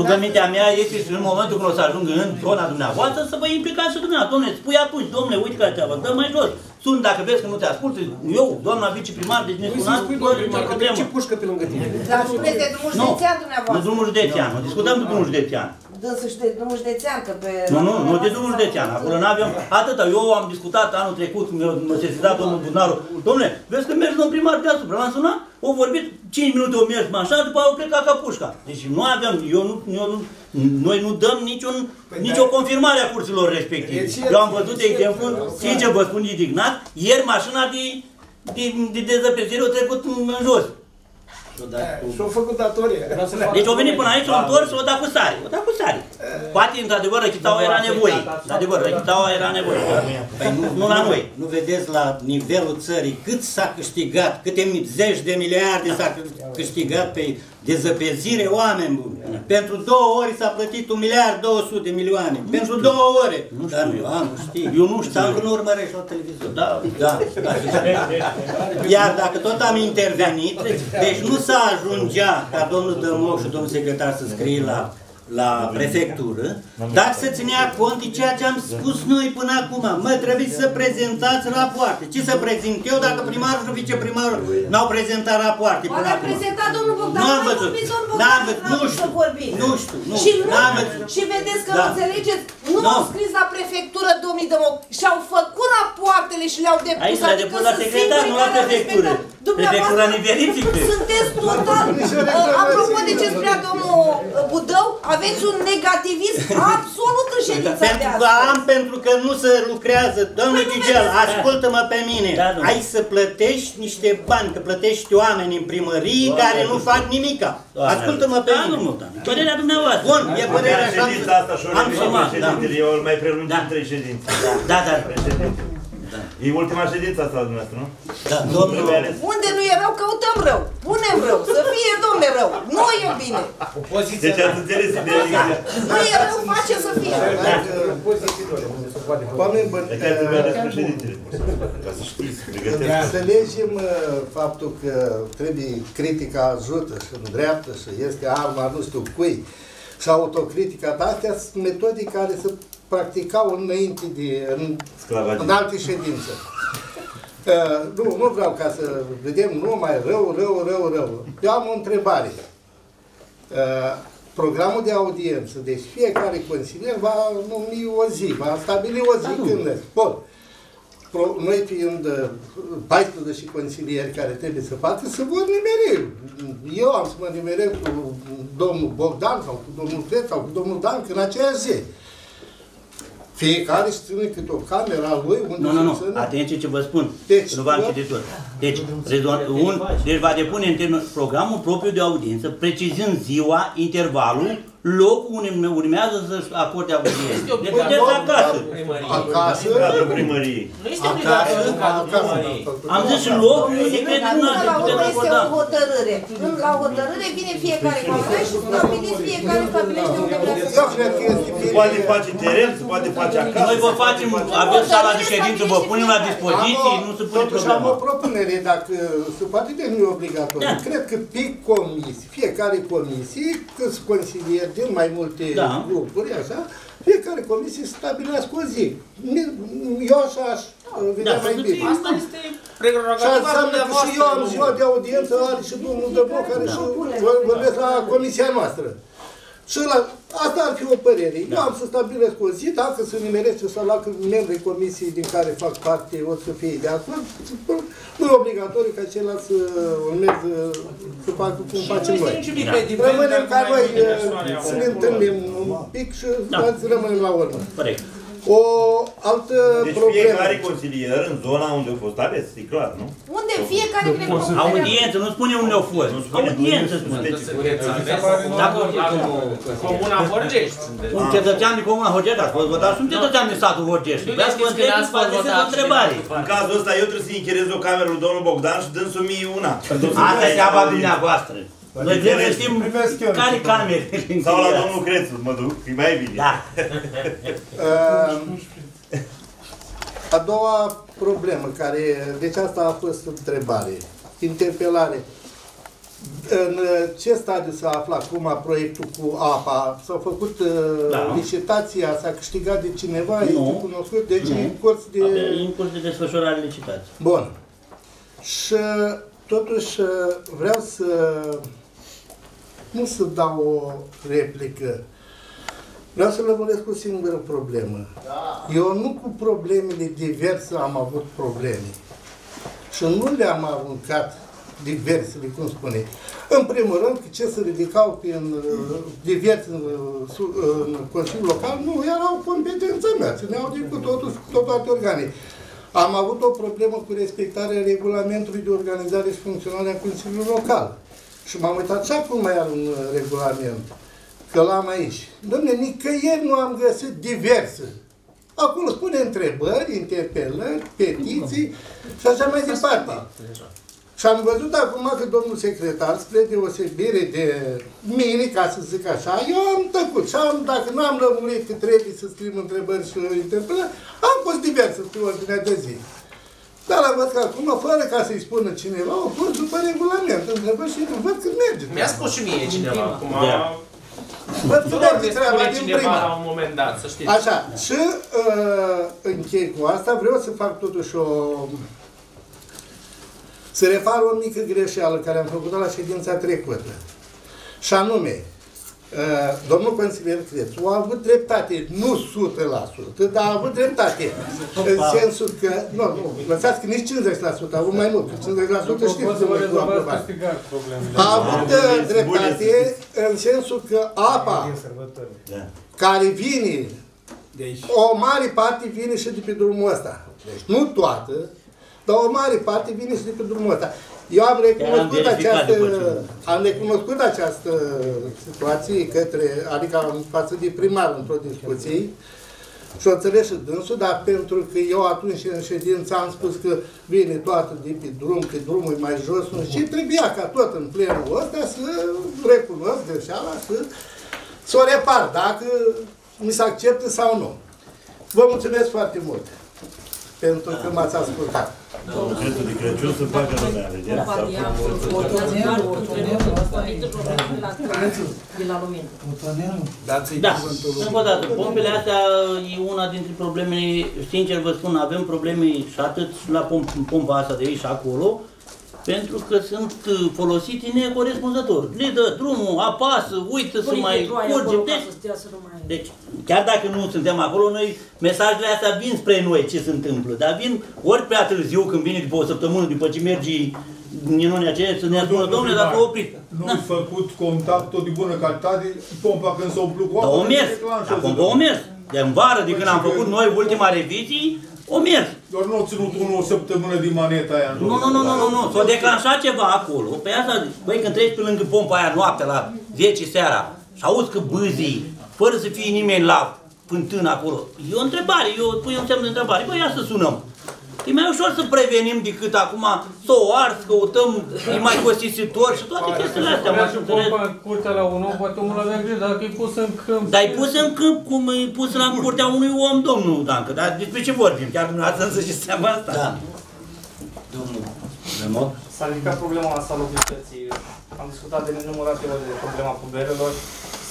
Rugămintea mea este și în momentul când o să ajung în zona dumneavoastră să vă implicați și dumneavoastră. Domnule, spui atunci, domnule, uite care treabă, dă mai jos. Sun dacă vezi că nu te ascultă, eu, doamna viceprimar, deci ne Păi să sunați, spui, fără domnule nicio primar, că problemă. ce pușcă pe lângă tine? Dar spuneți de drumul Nu. județean Nu dumneavoastră. drumul județean, nu discutăm de drumul județean. Dânsul și de drumul județean, că pe... Nu, nu, nu de drumul județean, acolo nu avem, atâta, eu am discutat anul trecut, mi-a mă sesizat domnul Bunaru, domnule, vezi că mergi domnul primar deasupra, l-am sunat, au vorbit 5 minute, o mers așa, după aia au plecat ca pușca. Deci nu avem, eu nu, eu nu, noi nu dăm niciun, nicio confirmare a curților respective. Eu am văzut, de exemplu, sincer vă spun indignat, ieri mașina de, de, de dezăpezire a trecut în, în jos. Și-au făcut datorie. Deci au venit până aici, au întors, o dat cu sare, o dat cu sare. Poate, într-adevăr, răchitaua era nevoie. Într-adevăr, răchitaua era nevoie. Păi nu, Nu la noi. Nu vedeți la nivelul țării cât s-a câștigat, câte mi- zeci de miliarde s-a câ- câștigat pe dezăpezire oameni buni. Pentru două ori s-a plătit un miliard 200 de milioane. Pentru două ore. Nu Dar știu eu. a, nu știi. Eu nu știu. Sau că nu urmărești la televizor. Da. Da. Iar dacă tot am intervenit, deci nu s-a ajungea ca domnul Dămoc și domnul secretar să scrie la la prefectură, dar să ținea cont de ceea ce am spus noi până acum. Mă, trebuie să prezentați rapoarte. Ce să prezint eu dacă primarul și viceprimarul n-au prezentat rapoarte până Oare a acum? prezentat domnul Bogdan, Nu am mai văzut. vorbiți domnul N-am Bogdan, văzut. n-am Nu vrut știu. să vorbiți. Nu știu. Nu. Și, N-am nu, văzut. și vedeți că Da. nu înțelegeți, nu Nu. au scris la prefectură domnii Dămoc și au făcut poartele și le-au depus. Aici le-a adică depus la sunt secretar, singurii nu la care au prefectură. respectat. Dumneavoastră Prefectura ne verifică. Sunteți total... Apropo de ce spunea domnul Budău, aveți un negativism absolut în ședința de Pentru că astăzi. am, pentru că nu se lucrează. Domnule Gigel, ascultă-mă pe mine. Da, domnule. Ai să plătești niște bani, că plătești oameni în primărie care nu fac nimica. Ascultă-mă pe Da, mine. domnul, da. Părerea dumneavoastră. Bun, e părerea așa. Ședința asta și-o Am revenit sumat, da. președintele, eu îl mai prelungim trei ședințe. Da, da. Președinte. E ultima ședință asta a dumneavoastră, nu? Da, domnul. Trebuie ales. Unde nu e rău, căutăm rău. Punem rău. Să fie, domne, rău. Nu e bine. Opoziția. Deci ați înțeles ideea. Nu e rău, face să fie. Oameni buni, De care trebuie ales președintele. Ca să știți, Să pregătește. înțelegem uh, faptul că trebuie critica ajută și îndreaptă și este arma nu știu cui și autocritica, dar astea sunt metode care se practicau înainte de, în, Sclavagie. în alte ședințe. Uh, nu, nu vreau ca să vedem numai rău, rău, rău, rău. Eu am o întrebare. Uh, programul de audiență, deci fiecare consilier va numi o zi, va stabili o zi când Bun. Pro, noi fiind uh, 14 consilieri care trebuie să facă, să vor nimeri. Eu am să mă nimereu cu domnul Bogdan sau cu domnul Cret sau cu domnul Dan în aceeași zi. Fiecare își ține câte o cameră a lui unde Nu, nu, nu. se ține. Atenție ce vă spun. Deci, nu v-am eu- citit tot. Deci, rezon- un, deci va depune în termen, programul propriu de audiență, precizând ziua, intervalul, locul unde urmează să-și acorde audiență. Deci puteți acasă. Acasă, În cadrul primăriei. Nu este acasă, obligatoriu în cadrul acasă. primăriei. Am zis și locul unde credeți Până dumneavoastră, la urmă puteți este acorda. o hotărâre. Când la hotărâre vine fiecare cameră și stabiliți fiecare stabilește unde vrea să eu cred că este Se poate face teren, se poate face acasă. Noi vă facem, avem sala de ședință, vă punem la dispoziție, nu se pune Totuși am o problema. propunere, dacă se poate de nu e obligatoriu. Da. Cred că pe comisii, fiecare comisie, câți consilieri din mai multe Da. grupuri, așa, fiecare comisie să stabilească o zi. Mi- Eu așa aș uh, vedea Da, mai să bine. Asta este Și prerogativa înseamnă că și eu am dumneavoastră. ziua de audiență, are și domnul Dăboc, care și vor- vorbesc la comisia noastră. Și la, asta ar fi o părere. Eu am să stabilesc o zi, dacă se nimerește să la membrii comisiei din care fac parte o să fie de acord, nu e obligatoriu ca ceilalți să urmeze să facă cum facem noi. Rămânem ca noi eh, să ne întâlnim un pic și Da. să rămânem la urmă. Corect. O altă Deci problemă. fiecare consilier în zona unde a fost ales, e clar, nu? Unde fiecare vine cu Audiență, nu spune unde au fost. Audiență spune. Dacă Comuna Horgești. Un cetățean din Comuna Horgești, ați fost votat, sunt cetățean din satul Horgești. Nu Vreau să vă știți când întreb, ați vă fost adresez votat o întrebare. În cazul ăsta eu trebuie să închirez o cameră lui domnul Bogdan și dânsul mie una. Asta e treaba dumneavoastră. Noi vrem să știm Primesc eu care niște camere. Sau la domnul Crețu, mă duc, e mai bine. Da. Uh, A doua problemă, care, deci asta a fost întrebare, interpelare. În uh, ce stadiu s-a aflat acum proiectul cu apa? S-a făcut uh, Da. licitația, s-a câștigat de cineva, Nu. este cunoscut, deci e în curs de... Avem în curs de desfășurare licitație. Bun. Și totuși vreau să nu să dau o replică. Vreau să lămuresc o singură problemă. Eu nu cu problemele diverse am avut probleme. Și nu le-am aruncat diversele, cum spune. În primul rând, că ce se ridicau prin uh, diverse în, uh, su- în Consiliul Local nu erau competența mea, țineau de cu totul, cu toate organe. Am avut o problemă cu respectarea regulamentului de organizare și funcționare a Consiliului Local. Și m-am uitat și acum mai are un uh, regulament, că l-am aici. Dom'le, nicăieri nu am găsit diverse. Acolo spune întrebări, interpelări, petiții și așa mai departe. Și am văzut acum că domnul secretar, spre deosebire de mine, ca să zic așa, eu am tăcut și am, dacă nu am lămurit că trebuie să scriem întrebări și interpelări, am fost diverse pe ordinea de zi. Dar am văzut că acum, fără ca să-i spună cineva, au fost după regulament, întrebări și văd că merge. Mi-a spus și mie cineva acum. Da. Văd că Nu merge ne treaba spune din cineva prima. la un moment dat, să știți. Așa, și uh, închei cu asta, vreau să fac totuși o... Să repar o mică greșeală care am făcut-o la ședința trecută. Și anume, Uh, Domnul consilier Crețu a avut dreptate, nu 100%, dar a avut dreptate. În sensul că, nu, nu, lăsați că nici 50%, a avut mai mult. 50% știți Poți să cum vă e cu rezolvați aprobare. câștigat problemele. A avut uh, dreptate în sensul că apa care vine, o mare parte vine și de pe drumul ăsta. Deci nu toată, dar o mare parte vine și de pe drumul ăsta. Eu am recunoscut verificat această, după ce- am recunoscut această situație către, adică am față de primar într-o discuție și o înțeles și dânsul, dar pentru că eu atunci în ședință am spus că vine toată de pe drum, că drumul e mai jos, nu știu, și trebuia ca tot în plenul ăsta să recunosc greșeala, să, să o repar, dacă mi se acceptă sau nu. Vă mulțumesc foarte mult pentru că m-ați ascultat. Domnul Crețu de Crăciun să facă lumea, vedeți? De la lumină. Dați-i Da, cuvântul lui. încă o dată, pompele astea e una dintre problemele, sincer vă spun, avem probleme și atât și la pomp, pompa asta de aici și acolo, pentru că sunt uh, folosite necorespunzător. Le dă drumul, apasă, uită să mai curge. Deci, deci, chiar dacă nu suntem acolo, noi, mesajele astea vin spre noi ce se întâmplă, dar vin ori prea târziu, când vine după o săptămână, după ce mergi minunea aceea, să ne spună, domnule, dacă oprit. Nu-i făcut contact tot de bună calitate, pompa când s-a umplut cu Dar apă, o mers, se declanșează. dar pompa o mers. De în vară, de când am făcut noi ultima revizie, o mers. Doar nu au ținut unul o săptămână din maneta aia în Nu, nu, nu, nu, nu, nu. S-a declanșat ceva acolo. Pe asta, băi, când treci pe lângă pompa aia noaptea la 10 seara și auzi că bâzii, fără să fie nimeni la fântână acolo, e o întrebare, eu pui un semn de întrebare. Băi, ia să sunăm. E mai ușor să prevenim decât acum să o ars, căutăm, e mai costisitor și toate chestiile astea. Avea mă și înțelegi? pompa în curtea la un om, poate omul avea grijă, dacă e pus în câmp. Dar e pus în câmp cum e pus la curtea unui om, domnul Dancă. Dar despre ce vorbim? Chiar dumneavoastră să știți seama asta. Da. Domnul Remot? S-a ridicat problema salubrității. Am discutat de nenumărate ori de problema puberelor.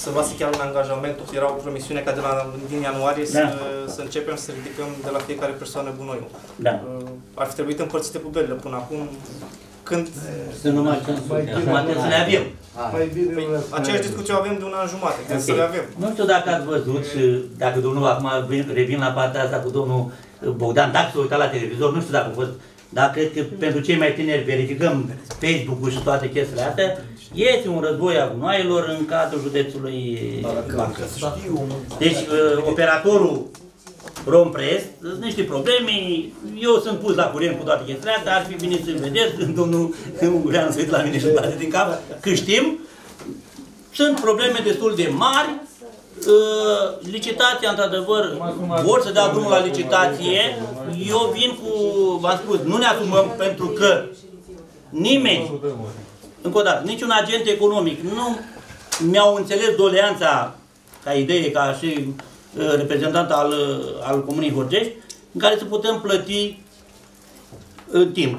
Să luați chiar un angajament, era o promisiune ca de la, din ianuarie să, Da. să începem să ridicăm de la fiecare persoană gunoiul. Da. Uh, Ar fi trebuit împărțite puberile până acum. Când... Să nu mai Acum trebuie să le avem. Mai bine păi, aceeași discuție o avem de un an jumate, trebuie să le avem. Nu știu dacă ați văzut și dacă domnul, acum vin- revin la partea asta cu domnul Bogdan, dacă s-a uitat la televizor, nu știu dacă a fost, dar cred că pentru cei mai tineri verificăm Facebook-ul și toate chestiile astea, este un război a gunoaielor în cadrul județului Bacău. Deci uh, operatorul Rompress, sunt niște probleme, eu sunt pus la curent cu toate chestiile astea, ar fi bine să vedeți, domnul Ungureanu să uit la mine și bate din cap, că știm, sunt probleme destul de mari, Uh, licitația, într-adevăr, vor să dea drumul la licitație. Eu vin cu, v-am spus, nu ne asumăm pentru că nimeni, încă o dată, niciun agent economic nu mi-au înțeles doleanța ca idee, ca și uh, reprezentant al, uh, al Comunei Horgești, în care să putem plăti în timp.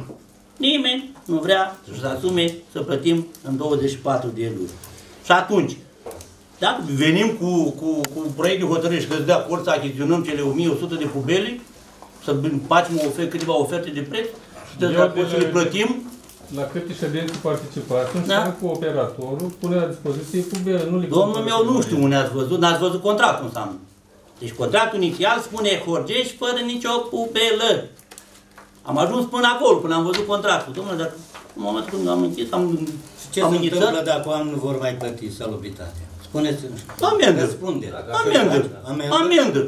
Nimeni nu vrea să-și asume să plătim în 24 de luni. Și atunci, dacă venim cu, cu, cu proiect de hotărâre și că de acord să achiziționăm cele 1100 de pubele, să facem o ofer, câteva oferte de preț și de Eu acord să de- le plătim, La câte ședințe participați, Da. înseamnă cu operatorul, pune la dispoziție pubele, nu le Domnul cumpără meu, nu pe știu unde ați văzut, n-ați văzut contractul înseamnă. Deci contractul inițial spune Horgești fără nicio pupelă. Am ajuns până acolo, până am văzut contractul. Domnule, dar în momentul când am închis, am, Ce am se înghițat, întâmplă dacă oamenii nu vor mai plăti salubritatea? Spuneți-mi. Amendă. Răspunde. Amendă. Amendă.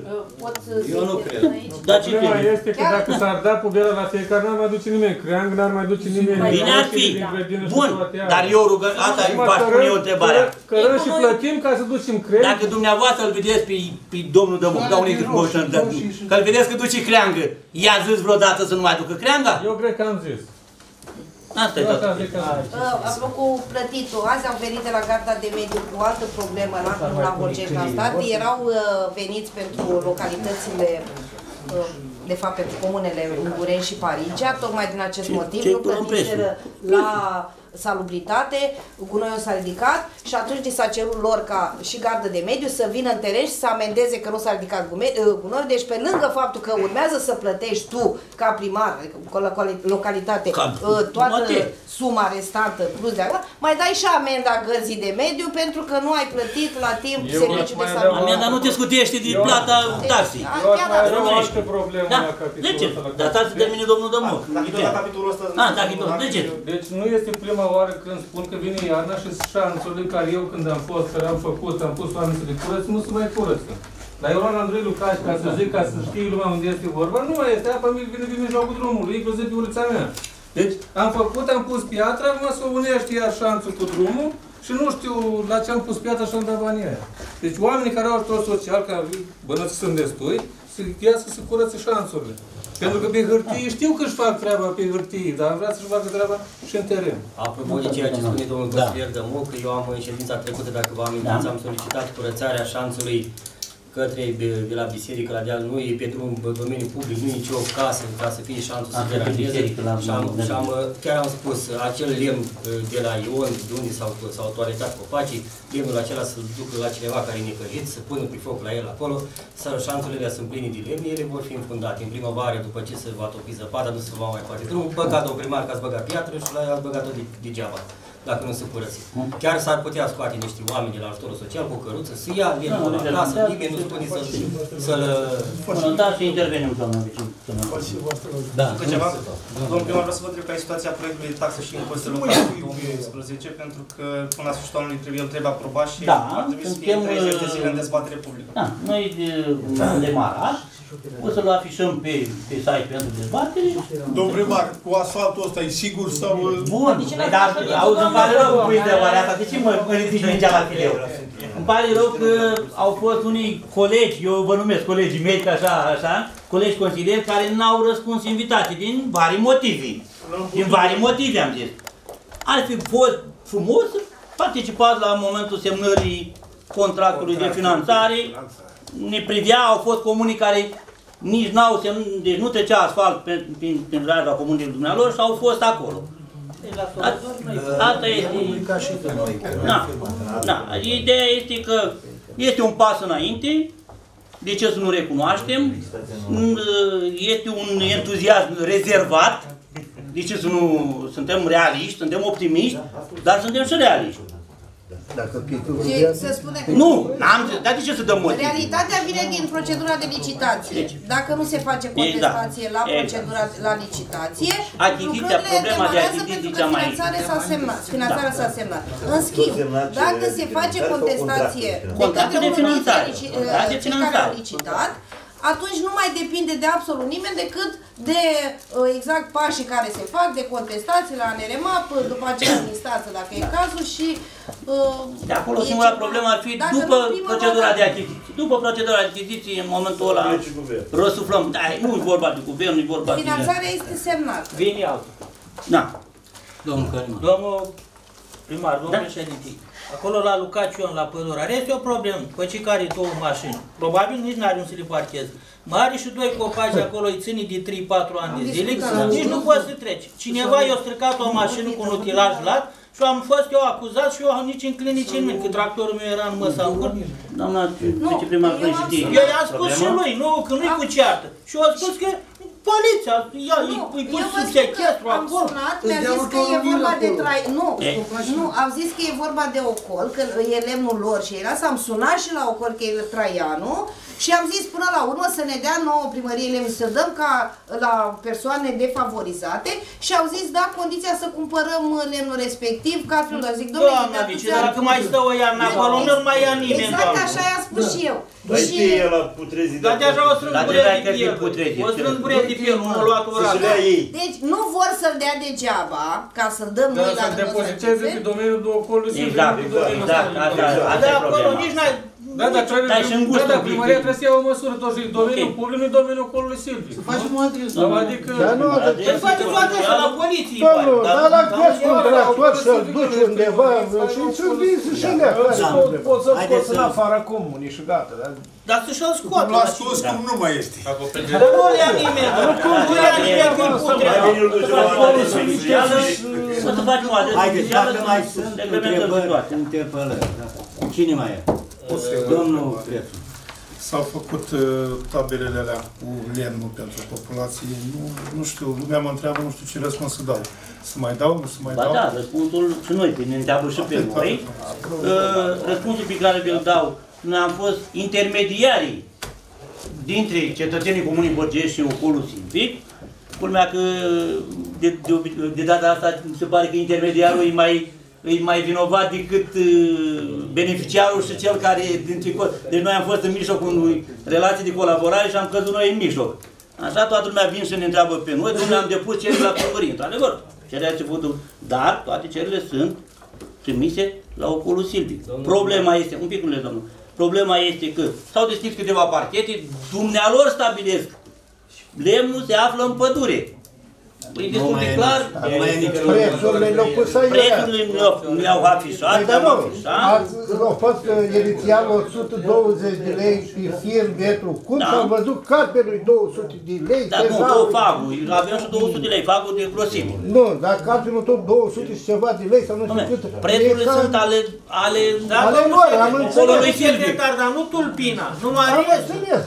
Pot să Eu nu zic cred. aici? Dar ce Problema trebuie? este că dacă s-ar da pubera la fiecare, n-ar mai duce nimeni creang, n-ar mai duce nimeni Bine ar roșii fi. din grădină și Bun, toate alea. dar eu rugă, asta Acum v-aș pune eu cărăm- întrebarea. Cărăm și plătim ca să ducem creang. Dacă dumneavoastră îl vedeți pe, pe domnul Dămu, dau un exemplu, că îl vedeți că duce creangă, i-a zis vreodată să nu mai ducă creanga? Eu cred că am zis. Asta e tot. Așa zic că am zis. Uh, Apropo, plătitul, azi am venit de la Garda de Mediu cu o altă problemă la, nu la Horgești, la stat. Erau uh, veniți pentru localitățile, uh, de fapt pentru comunele Unguren și Parigea, tocmai din acest Ce- motiv ce nu cu Rompresul? plătiseră la salubritate, gunoiul s-a ridicat și atunci li s-a cerut lor ca și gardă de mediu să vină în teren și să amendeze că nu s-a ridicat gume- uh, gunoiul. Deci pe lângă faptul că urmează să plătești tu ca primar, adică cu la quali- localitate, Ca uh, toată materie. suma restantă plus de acolo, mai dai și amenda gărzii de mediu pentru că nu ai plătit la timp Eu serviciul de aș mai salubritate. Amenda nu te scutește de plata taxi. Eu aș mai avea o Românești. altă problemă Da, la capitolul de ce? ăsta. la Dar stați să termine domnul Dămoc. Dacă tot la capitolul ăsta... Ah, dacă tot, de ce? Deci nu este prima oară când spun că vine iarna și șanțurile care eu când am fost, care am făcut, am pus oameni să le curăț, nu se mai curăță. Dar eu la Andrei Lucaș, ca să zic, ca să știe lumea unde este vorba, nu mai este, apa mi vine din mijlocul drumului, inclusiv pe ulița mea. Deci am făcut, am pus piatra, acum se unește iar șanțul cu drumul și nu știu la ce am pus piatra și am dat banii aia. Deci oamenii care au ajutor social, care bănăți sunt destui, să iasă să curățe șanțurile. Pentru că pe hârtie știu că își fac treaba pe hârtie, dar am vrea să-și facă treaba și în teren. Apropo de ceea ce spune domnul consilier Dămoc, eu am în ședința trecută, dacă vă amintiți, Da. am solicitat curățarea șanțului către de, de la biserică la deal, nu e pentru un domeniu public, nu e nicio casă ca să fie șanțul să Ah, pe deranjeze. biserică la- Și, am, la- și am, chiar am spus, acel lemn uh, de la Ion, de unde s-au, s-au toaletat copacii, lemnul acela să-l ducă la cineva care e necăjit, să pună pe foc la el acolo, să șanțurile alea sunt pline de lemn, ele vor fi înfundate în primăvară, după ce se va topi zăpada, nu se va mai face drumul, băgat o primar că ați băgat piatră și la ați băgat-o de, degeaba dacă nu se curăță. Chiar s-ar putea scoate niște oameni de la ajutorul social cu o căruță, să ia lemnul Da, la da, casă, da. nimeni nu spune să, să-l... Bună, da, și intervenim, doamna viceprimară. Da. Încă ceva? Domnul primar, vreau să vă întreb care e situația proiectului de taxe și impozite locale 2011, pentru că până la sfârșitul anului trebuie, trebuie aprobat și Da, ar trebui să fie suntem, 30 de zile în uh, dezbatere publică. Da, noi de, am demarat, o să-l afișăm pe, pe site pentru dezbatere. Domnul primar, cu asfaltul ăsta e sigur sau... Bun, păi dar auzi, îmi pare rău cu întrebarea asta, de ce mă, mă ridici mingea la fileu? Îmi pare rău că au fost unii colegi, eu vă numesc colegii mei, că așa, așa, colegi consilieri care n-au răspuns invitații din vari motive. Din vari motive am zis. Ar fi fost frumos să participați la momentul semnării contractului de finanțare. Ne privea, au fost comunii care nici n-au semn, deci nu trecea asfalt pe- prin, prin raiva comunii dumnealor și au fost acolo. A- Asta este... Da, da. Ideea este că este un pas înainte, de ce să nu recunoaștem? Mm, Este un entuziasm rezervat, de ce să nu suntem realiști, suntem optimiști, dar suntem și realiști. Dacă picul Ce se spune? Nu, n-am zis, dar de ce să dăm motiv? Realitatea vine din procedura de licitație. Dacă nu se face contestație la Exact. procedura la licitație, Achiziția, lucrurile problema de demarează achiziție pentru că cea mai- finanțarea s-a semnat. Finanțarea Da. s-a semnat. În schimb, dacă se face contestație de Contractul către de unul dintre finanțare. lici- Contract de cei care finanțare. au licitat, atunci nu mai depinde de absolut nimeni decât de uh, exact pașii care se fac, de contestații la NRMAP, după aceea în instanță dacă e cazul și uh, De acolo e singura ceva- problemă ar fi Dacă după nu prima procedura dată- de achiziție. După procedura de achiziție, în momentul ăla răsuflăm. Da, nu e vorba de guvern, nu e vorba de... Finanțarea este semnată. Vine altul. Da. Domnul Călima. Domnul primar, domnul Da. președinte, acolo la Lucacion, la Pădurare, este o problemă. Pe cei care două mașini, probabil nici n-are un să le parcheze. Mare și doi copaci acolo îi ține de 3-4 ani de zile, discutat. nici nu poți să treci. Cineva i-a stricat o mașină cu un utilaj lat și am fost eu acuzat și eu nici în clinici în mine, că tractorul meu era în măsa în cur. Doamna viceprimar, eu nu am știe. Eu i-am spus și lui, nu, că nu-i cu ceartă. Și eu am spus că poliția, ia, îi, Nu, îi pus eu vă sub spun că sechestru am acolo. sunat, mi-a zis că e vorba de trai... Nu, nu, am zis că e vorba de ocol, că e lemnul lor și era să am sunat și la ocol că e Traianu și am zis până la urmă să ne dea nouă primărie lemn, să dăm ca la persoane defavorizate și au zis da, condiția să cumpărăm lemnul respectiv, ca fiind, dar zic, domnule, Doamna de vice, atâția dacă mai stă o iarnă acolo, nu mai ia nimeni, Exact doamnă. așa i-a spus și eu. Păi Și știe el la putrezii Dar deja o strâng Dar buret trebuia de că piel. fi putrezi. O strâng buret de piel, nu m-a luat oraș. Să-și lea ei. Deci nu vor să-l dea degeaba, ca să-l dăm Dar noi la să depoziteze pe domeniul de ocolo Exact, exact, asta, asta Da, e acolo problema. nici n-ai... Da, dar trebuie, Dai și în gust da, dar un pic. primăria trebuie să ia o măsură, tot și domeniul Ok. public, nu domeniul ocolului Silviu. Facem o adresă. Da, adică... Dar nu, Îl face toată așa la poliție. Domnul, bani. dar la crezi contractor să-l duci undeva și să-l vinzi și le Poți să Haideți scoți în să- afara comunii și gata. Dar Dar să-și-l scoată. L-a la scos cinci. cum nu mai este. Dar nu le ia nimeni, dar nu le ia nimeni din putere. Mai bine îl duce la una de specială și poți să faci o adresă Haideți, oficială dacă mai să sunt reglementăm întrebări, situația. interpelări. da. Cine mai e? Domnul Crețu. S-au făcut uh, tabelele alea cu lemnul pentru populație. Nu, nu știu, lumea mă întreabă, nu știu ce răspuns să dau. Să mai dau, nu să mai Ba dau? da, răspunsul și noi, că ne întreabă și pe noi. Uh, Răspunsul pe care vi-l dau, noi am fost intermediarii dintre cetățenii Comunii Bărgești și ocolul Simpic. Culmea că de, de, de data asta mi se pare că intermediarul e mai, e mai vinovat decât uh, beneficiarul și cel care e dintre co- Deci noi am fost în mijlocul unui relații de colaborare și am căzut noi în mijloc. Așa toată lumea vine și ne întreabă pe noi, domnule, am depus cereri la primărie. Într-adevăr, cererea a început, dar toate cererile sunt trimise la ocolul silvic. Problema este, un pic, domnul, problema este că s-au deschis câteva parchete, dumnealor stabilesc. Lemnul se află în pădure. Păi destul de clar. Prețurile le-au pus aici. Prețurile le-au- le-au afișat, Păi, le-am da, afișat. ați- Au fost uh, inițial 120 de lei pe fir metru cub Da. și am văzut cartelui 200 de lei. Dar nu, cezarul- două fagul, avem și 200 de lei, fagul de grosime. Nu, dar cartelul tot 200 și ceva de lei sau nu știu cât. Prețurile Exact. sunt ale, ale, Da, Ale domnul lor, am Ocolului înțeles. Silvic. Secretar, dar nu tulpina, nu Am are. înțeles.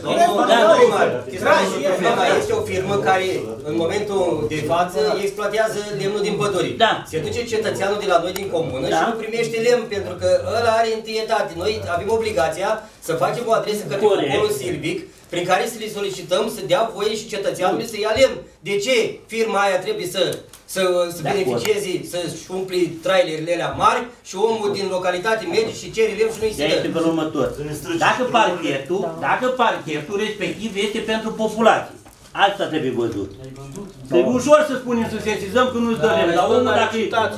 Da, Firma este o firmă care în momentul de față exploatează lemnul din păduri. Da. Se duce cetățeanul de la noi din comună Da. și nu primește lemn pentru că ăla are întâietate. Noi avem obligația să facem o adresă către Corect. poporul silvic prin care să le solicităm să dea voie și cetățeanului să ia lemn. De ce firma aia trebuie să să, să De acord. beneficieze, să-și umpli trailerele alea mari și omul din localitate merge și cere lemn și nu-i se Ea este dă. felul următor. Dacă parchetul, dacă parchetul respectiv este pentru populație, asta trebuie văzut. Că e ușor să spunem să sesizăm că nu-ți dă lemn, dar omul dacă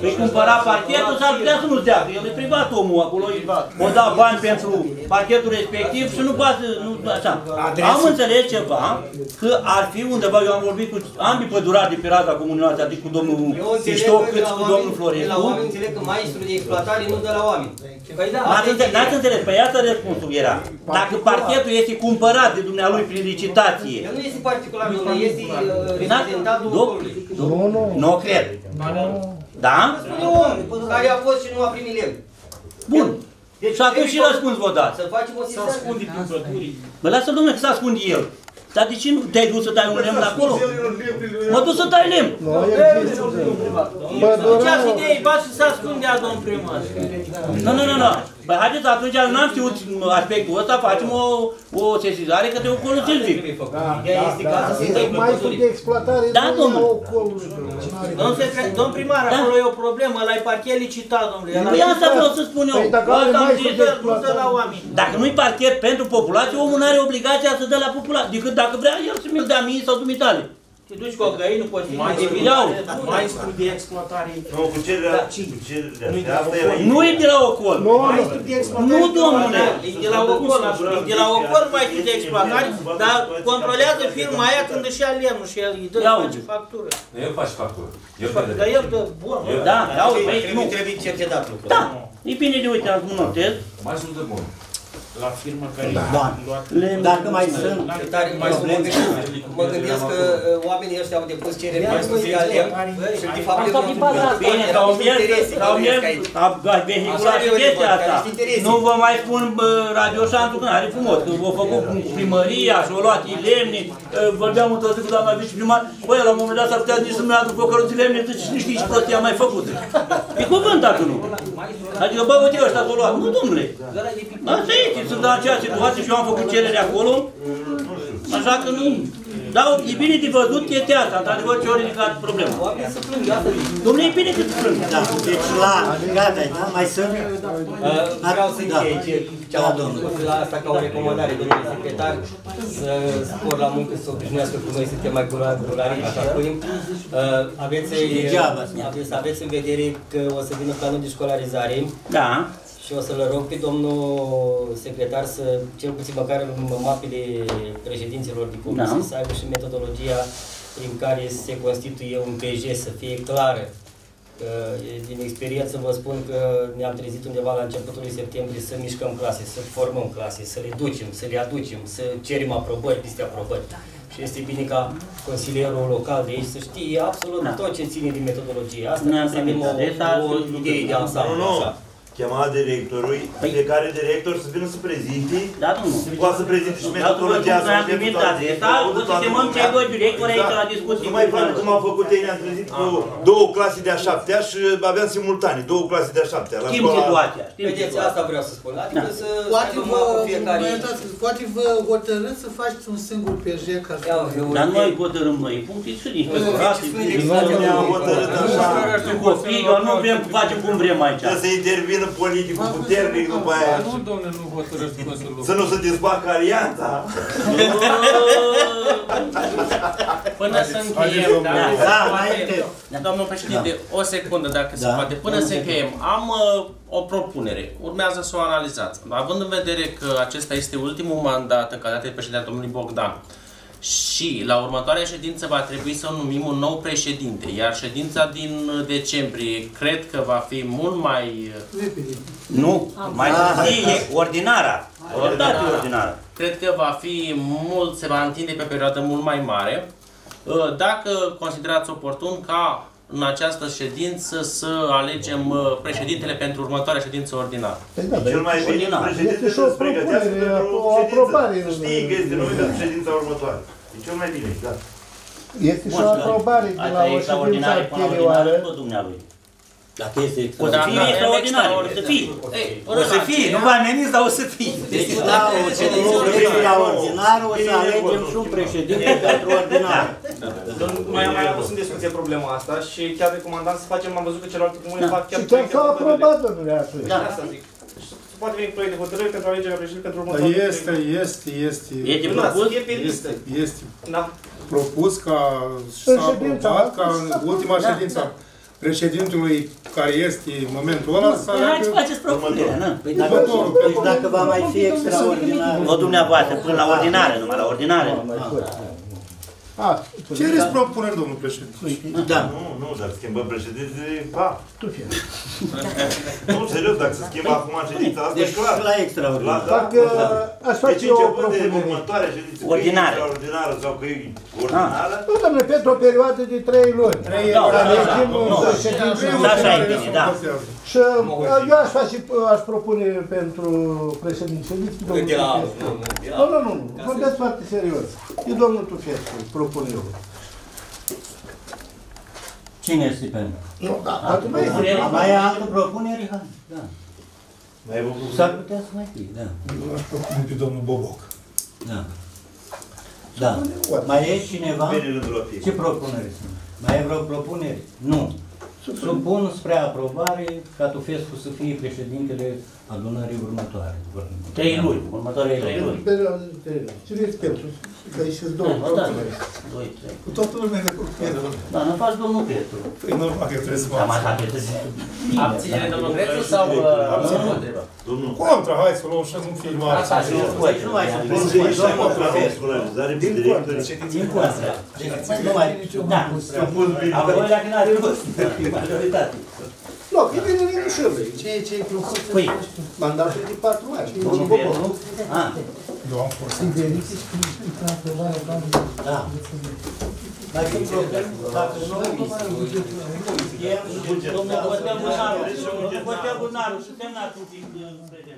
îi cumpăra parchetul, s-ar putea să nu-ți dea, că el e privat omul acolo, o da bani pentru parchetul respectiv și nu poate, să- nu, așa. Am înțeles ceva, că ar fi undeva, eu am vorbit cu ambii pădurari de pe raza comunii noastre, adică cu domnul Eu înțeleg Iștoc, că cât de la și cu domnul oameni, de la Florescu. oameni înțeleg că maestrul de exploatare nu dă la oameni. Păi da, N-ați asta înțeles, e n-ați înțeles, păi asta răspunsul era. Dacă parchetul este cumpărat de dumnealui prin licitație, El nu este particular, domnule, este uh, Prin act- reprezentantul Doc- ocolului. Nu, nu. nu cred. Da? Spune om care a fost și nu a primit lemn. Bun. Deci Și atunci trebuie și răspuns vă dați. Să facem o sesizare. Bă, lasă domnule că s-a ascunde el. Dar de ce nu te-ai dus să tai un lemn acolo? Mă duc să tai lemn. Nu, există. Ce idee, ba să se ascunde a domn primar. Nu, nu, nu, nu. Păi haideți atunci, n-am știut aspectul ăsta, facem o, o sesizare către ocolul silvic. Ideea este ca să se dă pe Mai pădure. de exploatare Da, nu domnule. e ocolul. Domn, secre- domn primar, Da. acolo e o problemă, ăla e parchet licitat, domnule. ăla- Păi asta vreau să spun eu. Păi dacă are Asta am mai zis, de dă- nu dă exploatare. la oameni. Dacă nu-i parchet pentru populație, omul nu are obligația să dă la populație, decât dacă vrea el să mi-l dea mie sau dumitale. Te duci cu o găină, poți fi mai Iau. Maestru de exploatare. Nu, cu cererea, cu cererea. Asta era Nu e de la ocol. Nu, nu. Nu, domnule. E de la ocol, e de la ocol mai știu de exploatare, dar controlează firma aia când își ia lemnul și el îi dă Ia face uite. factură. El face factură. El face Dar el dă bun. Da, da, uite, Trebuie, păi, trebuie, nu. trebuie cercetat lucrul. Da, e bine de uite, acum notez. Mai sus de bun. La firma care Da. Dacă mai sunt Dar mă gândesc, mă gândesc că uh, oamenii ăștia au depus cereri mai sus de lemn și de fapt Asta nu din baza asta. Bine, erau sau niște mers, interese, sau bănuiesc mers, aici. a a vehiculat Așa și eu le chestia văd, asta. ca niște interese. Nu vă mai spun bă, radioșantul când are frumos, că v-a făcut cu primăria și a luat lemne, ă, vorbeam într-o zi cu doamna viceprimar, băi, la un moment dat s-ar putea nici să-mi aduc o căruță de lemne, zice, nu știi ce prostie am mai făcut. E cuvânt dacă nu. Adică, bă, uite, ăștia s-o luat. Nu, domnule. Asta este, sunt în aceea situație și eu am făcut cerere acolo, așa că nu. Dar e bine de văzut chestia asta, într-adevăr ce ori ridicat problema. Oamenii să plângă, asta zic. Domnule, e bine că se plâng. Da, deci la, gata, da, mai sunt? Uh, Vreau să închei ce, ce am Da, spus la asta ca o recomandare, domnule secretar, să spor la muncă, să se obișnuiască cu noi, suntem mai curari, așa spunem. Uh, Aveți, Degeaba. aveți, aveți în vedere că o să vină planul de școlarizare Da. Și o să-l rog pe domnul secretar să, cel puțin măcar în mapele președinților de comisie, Da. să aibă și metodologia prin care se constituie un PJ, să fie clară. Că, e, Din experiență vă spun că ne-am trezit undeva la începutul lui septembrie să mișcăm clase, să formăm clase, să le ducem, să le aducem, să cerem aprobări, peste aprobări. și este bine ca consilierul local de aici să știe absolut Da. tot ce ține din metodologie. Asta Ne-am ca să avem primit o, adresa o și idee de lucrăm. ansamblu. Nu, nu. așa. Chema directorul, fiecare director să vină să prezinte, Da, domnul. poate să prezinte și Da, metodologia domnul, noi am primit adresa, o să chemăm cei doi directori aici la discuții. Nu mai fac cum au făcut ei, ne-am trezit cu două clase de a șaptea și aveam simultane, două clase de a șaptea. La Știm școala- situația. Știm Vedeți, situația. asta vreau să spun. Adică Da. să Poate aibă vă, mapă fiecare. mă iertați, poate vă hotărâți să faceți un singur PJ ca să... Dar noi hotărâm noi puncte și niște Deci, curate. Nu ne-am hotărât așa. Copii, doar nu vrem să facem cum vrem aici. Să se intervină politicul puternic după aia. Nu, domnule, nu hotărăște Consiliul Să nu se dezbacă alianța. Până să Haideți, încheiem, domnule. dacă Da, se înainte. poate, domnul președinte, o secundă dacă se Da. poate, până să încheiem, am uh, o propunere, urmează să o analizați. Având în vedere că acesta este ultimul mandat în calitate de președinte al domnului Bogdan și la următoarea ședință va trebui să numim un nou președinte, iar ședința din decembrie cred că va fi mult mai Repede. Nu, mai Ah. târziu e ordinara. Ordinara. ordinara. Cred că va fi mult, se va întinde pe o perioadă mult mai mare. Uh, Dacă considerați oportun ca în această ședință să alegem uh, președintele pentru următoarea ședință ordinară. Păi da, Cel mai bine Ordinar. președinte Este și să o se pregătească propunere, pentru o aprobare. ședință. Să știe că este numit pentru ședința următoare. E cel mai bine, da. Este și o aprobare de la Asta o e ședință extraordinară până la anterioară. Ordinară, tot dumnealui. Dacă este O să fie Dacă extraordinar, o să fie. Ei, O să fie, nu vă ameniți, dar o să fie. Deci la o ședință la ordinar o să alegem și un președinte pentru ordinar. Noi am mai adus în discuție problema asta și chiar recomandam să facem, am văzut că celelalte comune fac chiar Și chiar proiecte s-au de hotărâre. aprobat, domnule, atunci. Da, asta zic. Și se poate veni proiect de hotărâre pentru alegerea președintelui pentru Dar următoarea este, este, este, Este Da, să propus? fie pe listă. este, este Da. propus ca și În s-a ședința aprobat asta ca să în se ultima aprobă, da. Ședință a președintelui care este în momentul ăla să Păi haideți să aleagă faceți propunerea, nu? Păi dacă, deci dacă va mai fi extraordinar. Nu dumneavoastră, până la ordinare, numai la ordinare. A, Cereți propuneri, domnul președinte. Da. Nu, nu, dacă schimbăm președinte, pa. tu fie. Nu, serios, dacă se schimbă acum ședința asta, e Deci clar. la extraordinar. La- Dacă aș Deci face eu o începând de propunere. următoarea ședință, Ordinară. că e extraordinară sau că e ordinară, Nu, domnule, pentru o perioadă de trei luni. Trei Da, Să da, alegem da, un da. președinte. Da, așa e bine, da. Și uh, eu aș face, aș propune pentru președinte ședință domnul De la- Tufescu. nu, nu, de la- Nu, nu, nu, nu, vorbesc foarte serios. E domnul Tufescu, propun eu. Cine este pentru? Nu, da, poate mai este. Mai e altă propunere? Hai, Da. mai ai făcut S-ar putea să mai fie, da. Eu aș propune pe domnul Boboc. Da. Da. Mai e cineva? Vine rândul la fiecare. Ce propunere sunt? Mai e vreo propunere? Nu. Supun spre aprobare ca Tufescu să fie președintele adunării următoare. Trei luni, următoarele trei luni. Perioadă de trei luni. Cine este pentru? Că aici sunt două Da, da. propuneri. Doi, trei. Cu toată lumea de acord cu el. Da, nu faci domnul Petru. Păi normal că trebuie să Da, mai fac. da, Petru. Abținere, domnul Grețu, sau uh, abținere? Domnul, Contra, hai să luăm și nu filmare. Asta și voi. Nu mai supun Deci spre aici domnul la Tufescu. scolarizare pe directori. Din contră. Deci nu mai... Da. Supun bine. Apoi dacă n-ați fost, majoritate. Nu, e bine linișorul. Ce ce e propus? Păi. Mandatul de patru ani. Domnul Petru? Ah, Eu am fost. Da. Dacă e problemă, dacă nu, Domnul Bătea Bunaru, domnul Bătea Bunaru, și semnați un pic uh, prezent.